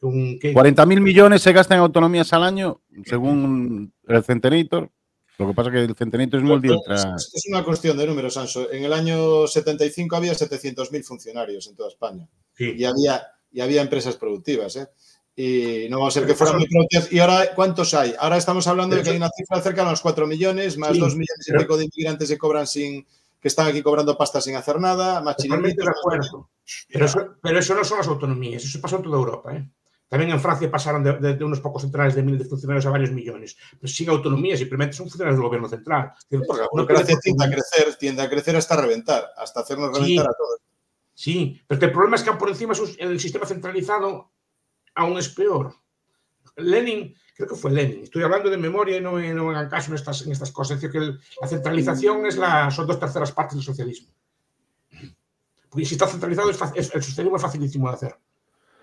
40.000 millones se gastan en autonomías al año, según el Centenator. Lo que pasa es que el Centenator es muy Es una cuestión de números, Sanso. En el año 75 había 700.000 funcionarios en toda España. Y, había, y había empresas productivas. ¿eh? Y no va a ser que fueran muy productivas. ¿Y ahora cuántos hay? Ahora estamos hablando de que hay una cifra cerca de los 4 millones, más 2 millones y pico de inmigrantes que cobran sin, que están aquí cobrando pasta sin hacer nada, más de acuerdo. Pero eso, pero eso no son las autonomías, eso pasó en toda Europa. ¿eh? También en Francia pasaron de, unos pocos centrales de miles de funcionarios a varios millones. Pero sin autonomía, simplemente son funcionarios del gobierno central. Porque no crece, tiende a crecer, tiende a crecer hasta reventar, hasta hacernos reventar a todos. Sí, pero el problema es que por encima el sistema centralizado aún es peor. Lenin creo que fue Lenin. Estoy hablando de memoria y no, me hagan caso en estas, en estas cosas. Es decir, que la centralización es la, son dos terceras partes del socialismo. Porque si está centralizado, es, el socialismo es facilísimo de hacer.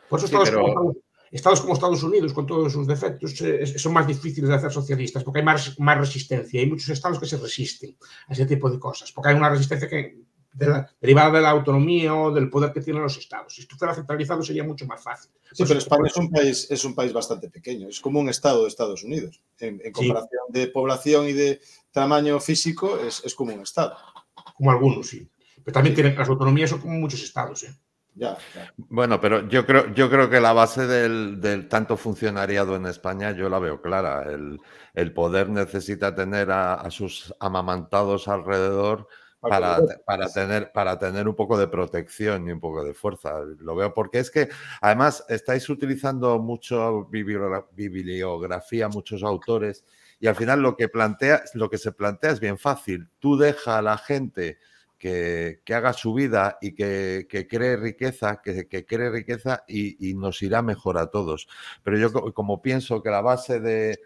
Por eso Estados, como, Estados, como, Estados Unidos, con todos sus defectos, eh, son más difíciles de hacer socialistas, porque hay más, más resistencia. Hay muchos estados que se resisten a ese tipo de cosas, porque hay una resistencia que derivada de la autonomía o del poder que tienen los estados. Si esto fuera centralizado sería mucho más fácil. Sí, pero España es un, país, es un país bastante pequeño, es como un estado de Estados Unidos. En, comparación de población y de tamaño físico, es, es, como un estado. Como algunos, sí. Pero también tienen las autonomías son como muchos estados. ¿eh? Ya, Bueno, pero yo creo, yo creo que la base del, del, tanto funcionariado en España yo la veo clara. El, el poder necesita tener a, a sus amamantados alrededor para, para, tener, para tener un poco de protección y un poco de fuerza. Lo veo porque es que además estáis utilizando mucho bibliografía, muchos autores, y al final lo que, plantea, lo que se plantea es bien fácil. Tú deja a la gente que, que haga su vida y que, que cree riqueza, que, que cree riqueza y, y nos irá mejor a todos. Pero yo como pienso que la base de,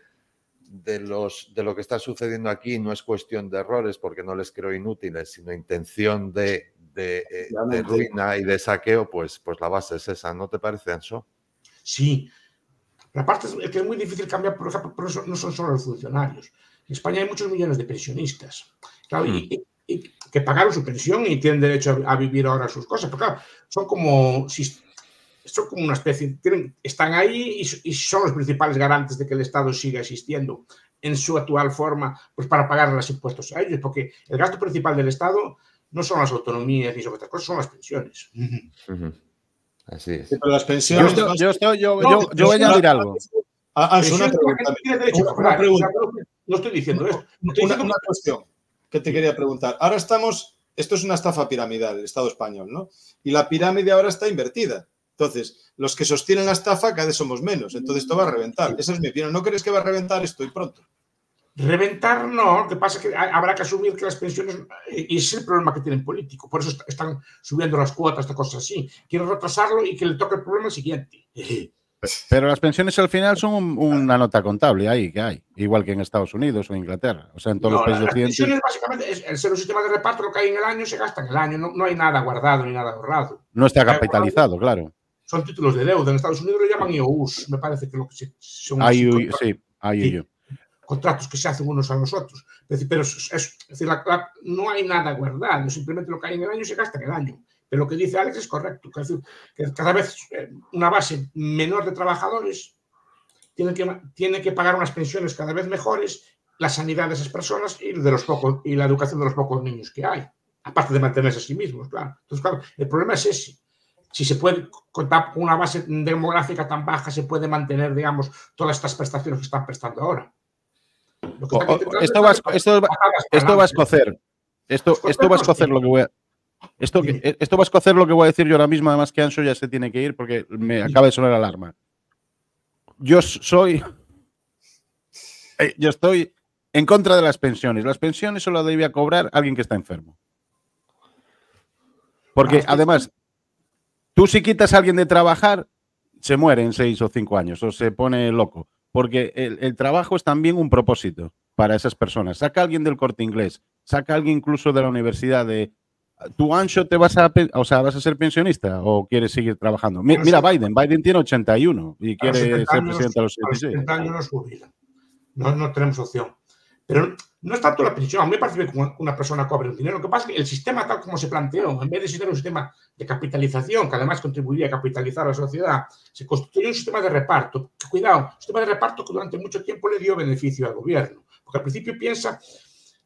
de, los, de lo que está sucediendo aquí no es cuestión de errores, porque no les creo inútiles, sino intención de, de, eh, ruina y de saqueo, pues, pues la base es esa. ¿No te parece, Anso? Sí. La parte es que es muy difícil cambiar, por ejemplo, por eso no son solo los funcionarios. En España hay muchos millones de pensionistas. Claro, y, mm. que pagaron su pensión y tienen derecho a, vivir ahora sus cosas. Pero claro, son como son como una especie, están ahí y, son los principales garantes de que el Estado siga existiendo en su actual forma, pues para pagar los impuestos a ellos, porque el gasto principal del Estado no son las autonomías ni son otras cosas, son las pensiones. Así es. pero las pensiones. Yo, yo, estoy, yo, yo, yo voy a añadir algo. Ah, es una pregunta. Una pregunta. No estoy diciendo esto. Una, una, cuestión. que te quería preguntar. Ahora estamos, esto es una estafa piramidal, el Estado español, ¿no? Y la pirámide ahora está invertida. Entonces, los que sostienen la estafa cada vez somos menos. Entonces, esto va a reventar. Esa es mi opinión. ¿No crees que va a reventar esto y pronto? Reventar no, lo que pasa es que habrá que asumir que las pensiones, y es el problema que tienen político, por eso están subiendo las cuotas, estas cosas así. Quieren retrasarlo y que le toque el problema siguiente. [LAUGHS] Pero las pensiones al final son una nota contable ahí que hay, igual que en Estados Unidos o Inglaterra. O sea, en todos los países occidentales. Las pensiones básicamente es el ser un sistema de reparto, lo que hay en el año se gasta en el año, no, hay nada guardado ni nada ahorrado. No está capitalizado, claro. Son títulos de deuda. En Estados Unidos lo llaman IOUs, me parece que lo que son. sí, IOU contratos que se hacen unos a los otros. pero es, decir, no hay nada guardado, simplemente lo que hay en el año se gasta en el año. Pero lo que dice Alex es correcto, que, decir, que cada vez eh, una base menor de trabajadores tiene que, tiene que pagar unas pensiones cada vez mejores, la sanidad de esas personas y, de los pocos, y la educación de los pocos niños que hay, aparte de mantenerse a sí mismos, claro. Entonces, claro, el problema es ese si se puede contar con una base demográfica tan baja, se puede mantener, digamos, todas estas prestaciones que están prestando ahora. Esto va, esto, esto va a escocer. Esto, esto va a escocer lo que voy a. Esto, esto va a escocer lo que voy a decir yo ahora mismo, además que Anso ya se tiene que ir porque me acaba de sonar la alarma. Yo soy. Eh, yo estoy en contra de las pensiones. Las pensiones solo debía cobrar alguien que está enfermo. Porque ah, además, tú si quitas a alguien de trabajar, se muere en seis o cinco años o se pone loco porque el, trabajo es también un propósito para esas personas. Saca a alguien del corte inglés, saca a alguien incluso de la universidad de... ¿Tu ancho te vas a, o sea, vas a ser pensionista o quieres seguir trabajando? Mira, Biden, Biden tiene 81 y quiere ser presidente a los 76. A años no, no tenemos opción. Pero no es tanto la pensión. A mí me parece que una persona cobre un dinero. Lo que pasa es que el sistema, tal como se planteó, en vez de ser un sistema de capitalización, que además contribuiría a capitalizar a la sociedad, se construyó un sistema de reparto. Cuidado, un sistema de reparto que durante mucho tiempo le dio beneficio al gobierno. Porque al principio piensa,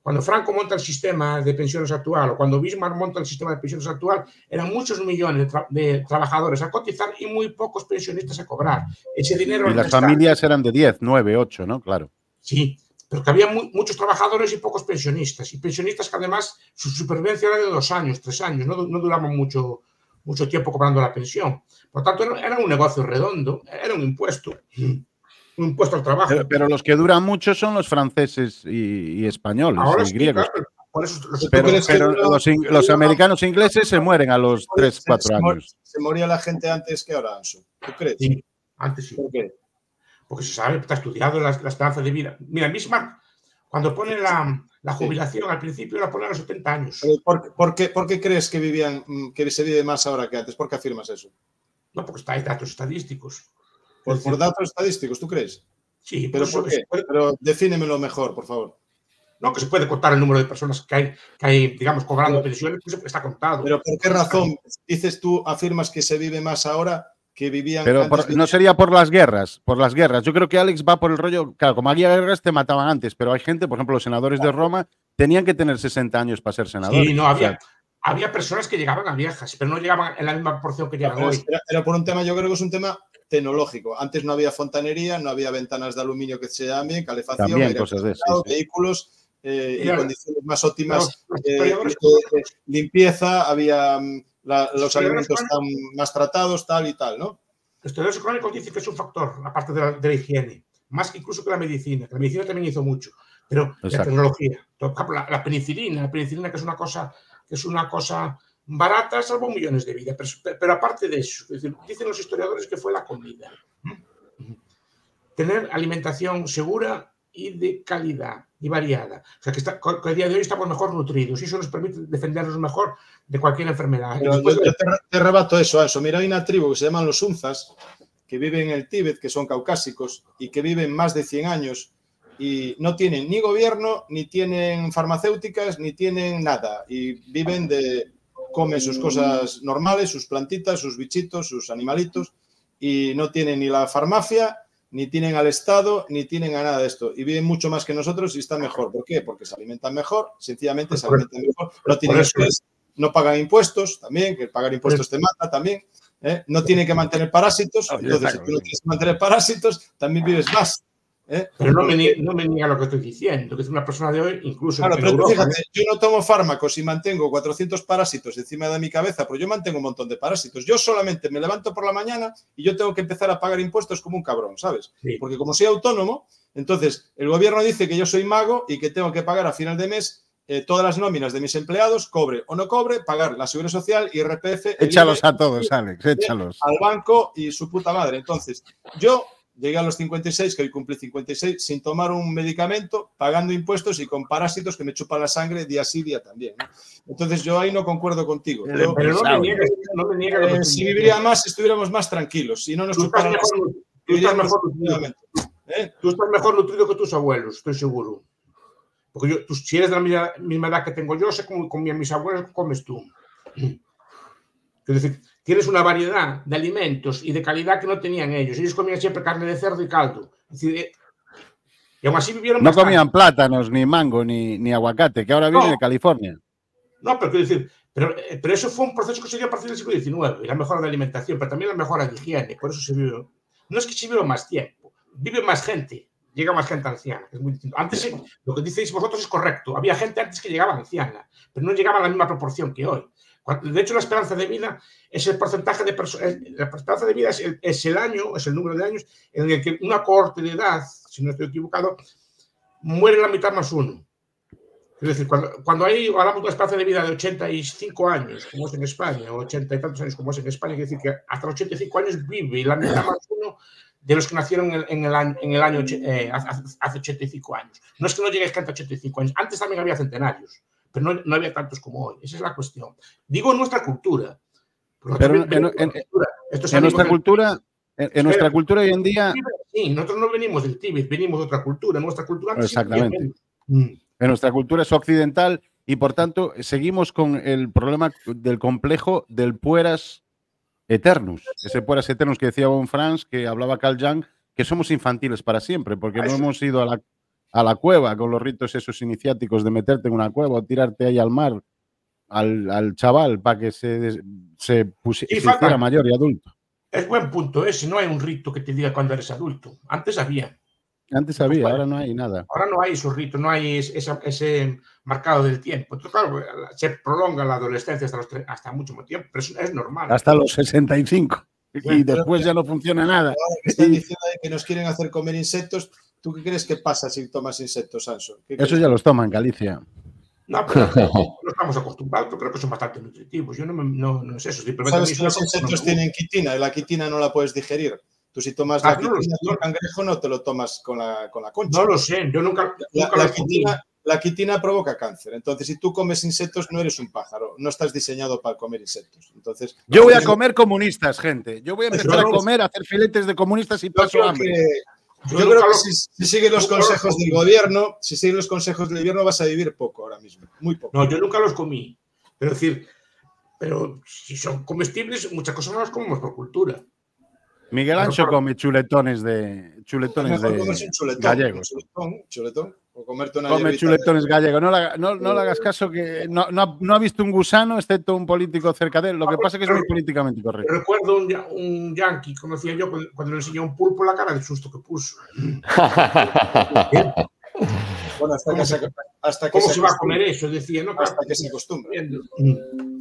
cuando Franco monta el sistema de pensiones actual o cuando Bismarck monta el sistema de pensiones actual, eran muchos millones de, trabajadores a cotizar y muy pocos pensionistas a cobrar. Ese dinero. Y las familias eran de 10, 9, 8, ¿no? Claro. Sí, pero que había muchos trabajadores y pocos pensionistas. Y pensionistas que además su supervivencia era de dos años, tres años, no, no duraban mucho, mucho tiempo cobrando la pensión. Por tanto, era un negocio redondo, era un impuesto, un impuesto al trabajo. Pero, los que duran mucho son los franceses y, españoles y griegos. pero, los, americanos e ingleses se mueren a los tres, cuatro años. Se moría la gente antes que ahora, Anso. ¿Tú crees? Sí, antes sí. ¿Por qué? Porque se sabe, está estudiado la, esperanza de vida. Mira, Bismarck, cuando pone la, jubilación al principio, la pone a los 70 años. ¿Por, qué, por qué, crees que, vivían, mm, que se vive más ahora que antes? ¿Por qué afirmas eso? No, porque está, hay datos estadísticos. ¿Por, datos estadísticos, tú crees? Sí, pero ¿por qué? Pero defínemelo mejor, por favor. No, que se puede contar el número de personas que hay, que hay digamos, cobrando pensiones, pues está contado. Pero ¿por qué razón dices tú, afirmas que se vive más ahora que vivían. Pero no sería por las guerras, por las guerras. Yo creo que Alex va por el rollo. Claro, como había guerras te mataban antes, pero hay gente, por ejemplo, los senadores de Roma tenían que tener 60 años para ser senadores. Sí, no, había, había personas que llegaban a viejas, pero no llegaban en la misma proporción que llegan hoy. Era, por un tema, yo creo que es un tema tecnológico. Antes no había fontanería, no había ventanas de aluminio que se llamen, calefacción, cosas de vehículos. Eh, y condiciones más óptimas de, limpieza, había mm, los alimentos están más tratados, tal y tal, ¿no? Los estudios económicos dicen que es un factor, aparte de la, de la higiene, más que incluso que la medicina, que la medicina también hizo mucho, pero la tecnología, la, penicilina, la penicilina que es una cosa, que es una cosa barata, salvo millones de vidas, pero, aparte de eso, dicen los historiadores que fue la comida. Tener alimentación segura y de calidad y variada. O sea, que, está, a día de hoy estamos mejor nutridos y eso nos permite defendernos mejor de cualquier enfermedad. yo, te, rebato eso, eso. Mira, hay una tribu que se llaman los Unzas, que viven en el Tíbet, que son caucásicos y que viven más de 100 años y no tienen ni gobierno, ni tienen farmacéuticas, ni tienen nada. Y viven de, comen sus cosas normales, sus plantitas, sus bichitos, sus animalitos, y no tienen ni la farmacia, ni tienen al Estado, ni tienen a nada de esto. Y viven mucho más que nosotros y están mejor. ¿Por qué? Porque se alimentan mejor, sencillamente se alimentan mejor, no tienen estrés, no pagan impuestos también, que pagar impuestos te mata también. ¿eh? No tienen que mantener parásitos, entonces si tú no tienes que mantener parásitos, también vives más. ¿Eh? Pero no me, no me, niega lo que estoy diciendo, que es una persona de hoy, incluso. Claro, pero fíjate, yo no tomo fármacos y mantengo 400 parásitos encima de mi cabeza, pero yo mantengo un montón de parásitos. Yo solamente me levanto por la mañana y yo tengo que empezar a pagar impuestos como un cabrón, ¿sabes? Porque como soy autónomo, entonces el gobierno dice que yo soy mago y que tengo que pagar a final de mes eh, todas las nóminas de mis empleados, cobre o no cobre, pagar la seguridad social y RPF. Échalos a todos, Alex, échalos. Al banco y su puta madre. Entonces, yo llegué a los 56, que hoy cumplí 56, sin tomar un medicamento, pagando impuestos y con parásitos que me chupan la sangre día sí, día también. Entonces yo ahí no concuerdo contigo. Pero, no, me niegues, no me niegues eh, Si viviría más, estuviéramos más tranquilos. Si no nos chuparan mejor, tú, estás mejor nutrido. ¿Eh? tú estás mejor nutrido que tus abuelos, estoy seguro. Porque yo, tú, si eres de la misma, edad que tengo yo, sé cómo comían mis abuelos, comes tú. [CLEARS THROAT] Es decir, tienes una variedad de alimentos y de calidad que no tenían ellos. Ellos comían siempre carne de cerdo y caldo. Eh, y aún así vivieron No comían plátanos, ni mango, ni, ni aguacate, que ahora viene de California. No, pero quiero decir, pero, eh, pero, eso fue un proceso que se dio a partir del siglo XIX, la mejora de alimentación, pero también la mejora de higiene, por eso se vive. No es que se vive más tiempo, vive más gente, llega más gente anciana, es muy distinto. Antes, lo que decís vosotros es correcto, había gente antes que llegaba anciana, pero no llegaba a la misma proporción que hoy. De hecho, la esperanza de vida es el porcentaje de personas. La esperanza de vida es el, año, es el número de años en el que una cohorte de edad, si no estoy equivocado, muere la mitad más uno. Es decir, cuando, cuando hay, hablamos de una esperanza de vida de 85 años, como es en España, o 80 y tantos años, como es en España, quiere decir que hasta los 85 años vive la mitad más uno de los que nacieron en el, año, en el año eh, hace 85 años. No es que no llegues a 85 años, antes también había centenarios pero no, había tantos como hoy. Esa es la cuestión. Digo en nuestra cultura. Pero en, nuestra cultura, en, nuestra cultura hoy en día. Sí, nosotros no venimos del Tíbet, venimos de otra cultura. Nuestra cultura. Exactamente. Mm. En nuestra cultura es occidental y por tanto seguimos con el problema del complejo del pueras eternus. Ese pueras eternus que decía Von Franz, que hablaba Carl Jung, que somos infantiles para siempre, porque no hemos ido a la a la cueva con los ritos esos iniciáticos de meterte en una cueva o tirarte ahí al mar al, chaval para que se, se pusiera mayor y adulto. Es buen punto ese, no hay un rito que te diga cuando eres adulto. Antes había. Antes había, ahora no hay nada. Ahora no hay esos ritos, no hay ese, marcado del tiempo. Entonces, claro, se prolonga la adolescencia hasta, hasta mucho más tiempo, pero es, normal. Hasta los 65. Y después ya no funciona nada. Están [LAUGHS] diciendo que nos quieren hacer comer insectos, ¿Tú qué crees que pasa si tomas insectos, Sanso? Eso ya los toma en Galicia. No, pero no estamos acostumbrados, pero creo que son bastante nutritivos. Yo no, no, no es eso. ¿Sabes que los insectos tienen quitina y la quitina no la puedes digerir? Tú si tomas la ah, quitina no, cangrejo no te lo tomas con la, con la concha. No lo sé, yo nunca, la, quitina, la quitina provoca cáncer. Entonces, si tú comes insectos, no eres un pájaro. No estás diseñado para comer insectos. Entonces, yo voy a comer comunistas, gente. Yo voy a empezar a comer, a hacer filetes de comunistas y paso hambre. Yo, creo que si, si sigues los consejos del gobierno, si sigues los consejos del gobierno vas a vivir poco ahora mismo, muy poco. No, yo nunca los comí. Pero decir, pero si son comestibles, muchas cosas no las comemos por cultura. Miguel Ancho come chuletones de chuletones de gallegos. chuletón o comerte una Come chuletones gallegos. No, no, no, le hagas caso que no, no, ha visto un gusano, excepto un político cerca de él. Lo que pasa es que es muy políticamente correcto. Recuerdo un, un yankee, conocía yo, cuando le enseñó un pulpo la cara del susto que puso. Bueno, hasta ¿Cómo, que se, hasta ¿cómo se, va a comer eso? Decía, ¿no? Hasta que se acostumbre.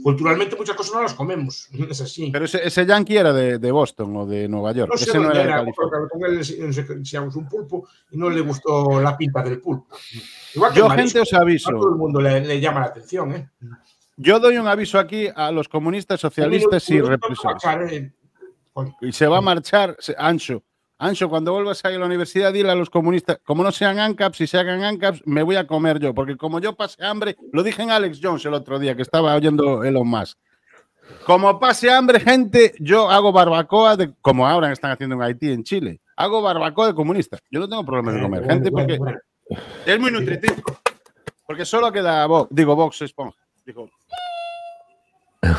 Culturalmente muchas cosas no las comemos, es así. Pero ese, ese yankee era de, de, Boston o de Nueva York. No sé ese no era, era de. Con él enseñamos un pulpo y no le gustó la pinta del pulpo. Igual que Yo, gente, os aviso. A todo el mundo le, le, llama la atención, ¿eh? Yo doy un aviso aquí a los comunistas, socialistas y represores. Eh, y se va a marchar, Ancho, Ancho, cuando vuelvas a ir a la universidad, dile a los comunistas, como no sean ANCAPs, si se hagan ANCAPs, me voy a comer yo, porque como yo pase hambre, lo dije en Alex Jones el otro día, que estaba oyendo Elon Musk. Como pase hambre, gente, yo hago barbacoa, de, como ahora están haciendo en Haití, en Chile. Hago barbacoa de comunistas. Yo no tengo problemas de comer, gente, porque es muy nutritivo. Porque solo queda, digo, Vox Esponja.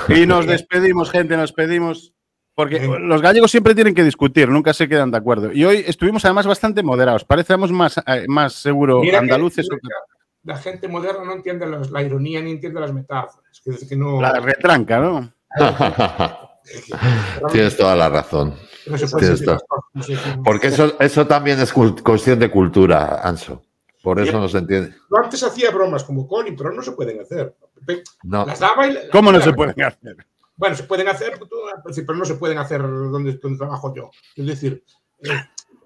Y nos [LAUGHS] despedimos, gente, nos despedimos. Porque los gallegos siempre tienen que discutir, nunca se quedan de acuerdo. Y hoy estuvimos además bastante moderados. Parecemos más, eh, más seguro andaluces. la gente moderna no entiende la ironía ni entiende las metáforas. Que, que no... La retranca, ¿no? [LAUGHS] Tienes toda la razón. Porque eso, eso también es cuestión de cultura, Anso. Por eso no se entiende. Yo antes hacía bromas como Colin, pero no se pueden hacer. No. Las daba y la- ¿Cómo no se pueden hacer? Bueno, se pueden hacer, pero no se pueden hacer donde, donde trabajo yo. Es decir, eh,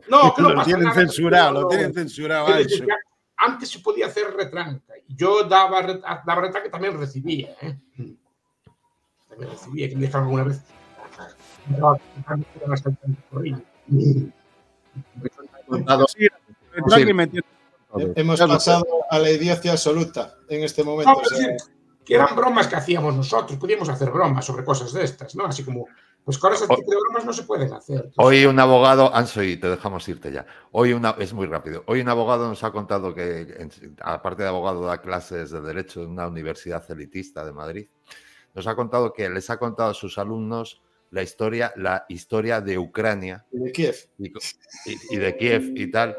no, que no Lo pasa tienen nada, censurado, no, lo no. tienen censurado, decir, Ancho. que antes se podía hacer retranca. Yo daba, daba retranca y también recibía. ¿eh? También recibía, que me dejaron alguna vez. Retranca y metiendo todo. Hemos lo pasado a la idiocia absoluta en este momento. No, que eran bromas que hacíamos nosotros, podíamos hacer bromas sobre cosas de estas, ¿no? Así como, pues tipo de bromas no se pueden hacer. Hoy un abogado, Anso, y te dejamos irte ya. Hoy una, es muy rápido. Hoy un abogado nos ha contado que, aparte de abogado, da clases de Derecho en una universidad elitista de Madrid. Nos ha contado que les ha contado a sus alumnos la historia, la historia de Ucrania de Kiev. y, y- y de Kiev y tal,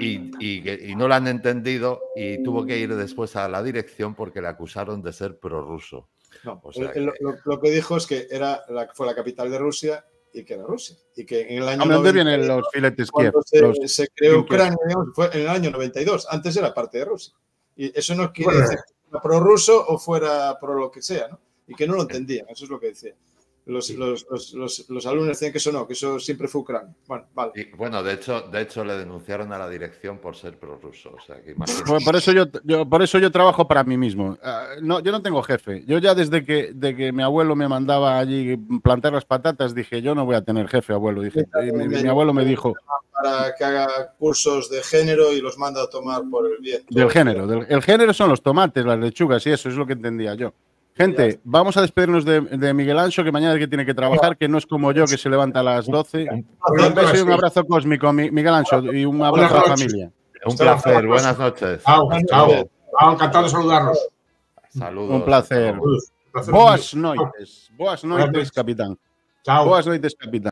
y, y que- y no lo han entendido y tuvo que ir después a la dirección porque le acusaron de ser prorruso. No, O sea que- lo, lo que dijo es que era la, fue la capital de Rusia y que era Rusia. Y que en el año ¿A dónde 90, vienen los filetes Kiev? se, Los- se creó. Ucrania, fue en el año 92. Antes era parte de Rusia. Y eso no quiere Bueno. decir que fuera pro-ruso o fuera pro lo que sea, ¿no? Y que no lo entendían, eso es lo que decía. Los, los, los, los- los alumnos decían que eso no, que eso siempre fue Ucrania. Bueno, vale. Y, bueno, de hecho, de hecho le denunciaron a la dirección por ser prorruso. O sea, que imagínate. Por, eso yo, yo- por eso yo trabajo para mí mismo. Ah, no, yo no tengo jefe. Yo ya desde que, de que mi abuelo me mandaba allí plantar las patatas, dije, yo no voy a tener jefe, abuelo. Dije, y mi, mi abuelo me dijo, Para que haga cursos de género y los manda a tomar por el bien. del género. del- el género son los tomates, las lechugas y eso es lo que entendía yo. Gente, vamos a despedirnos de, de Miguel Ancho, que mañana es que tiene que trabajar, que no es como yo, que se levanta a las 12. Un beso y un abrazo cósmico, Mi- Miguel Ancho, y un abrazo a la familia. Un placer, buenas noches. Chao, chao. Ah, encantado de saludarlos. Saludos. Un placer. Saludos. Boas noites. Boas noites, capitán. Chao. Boas noites, capitán.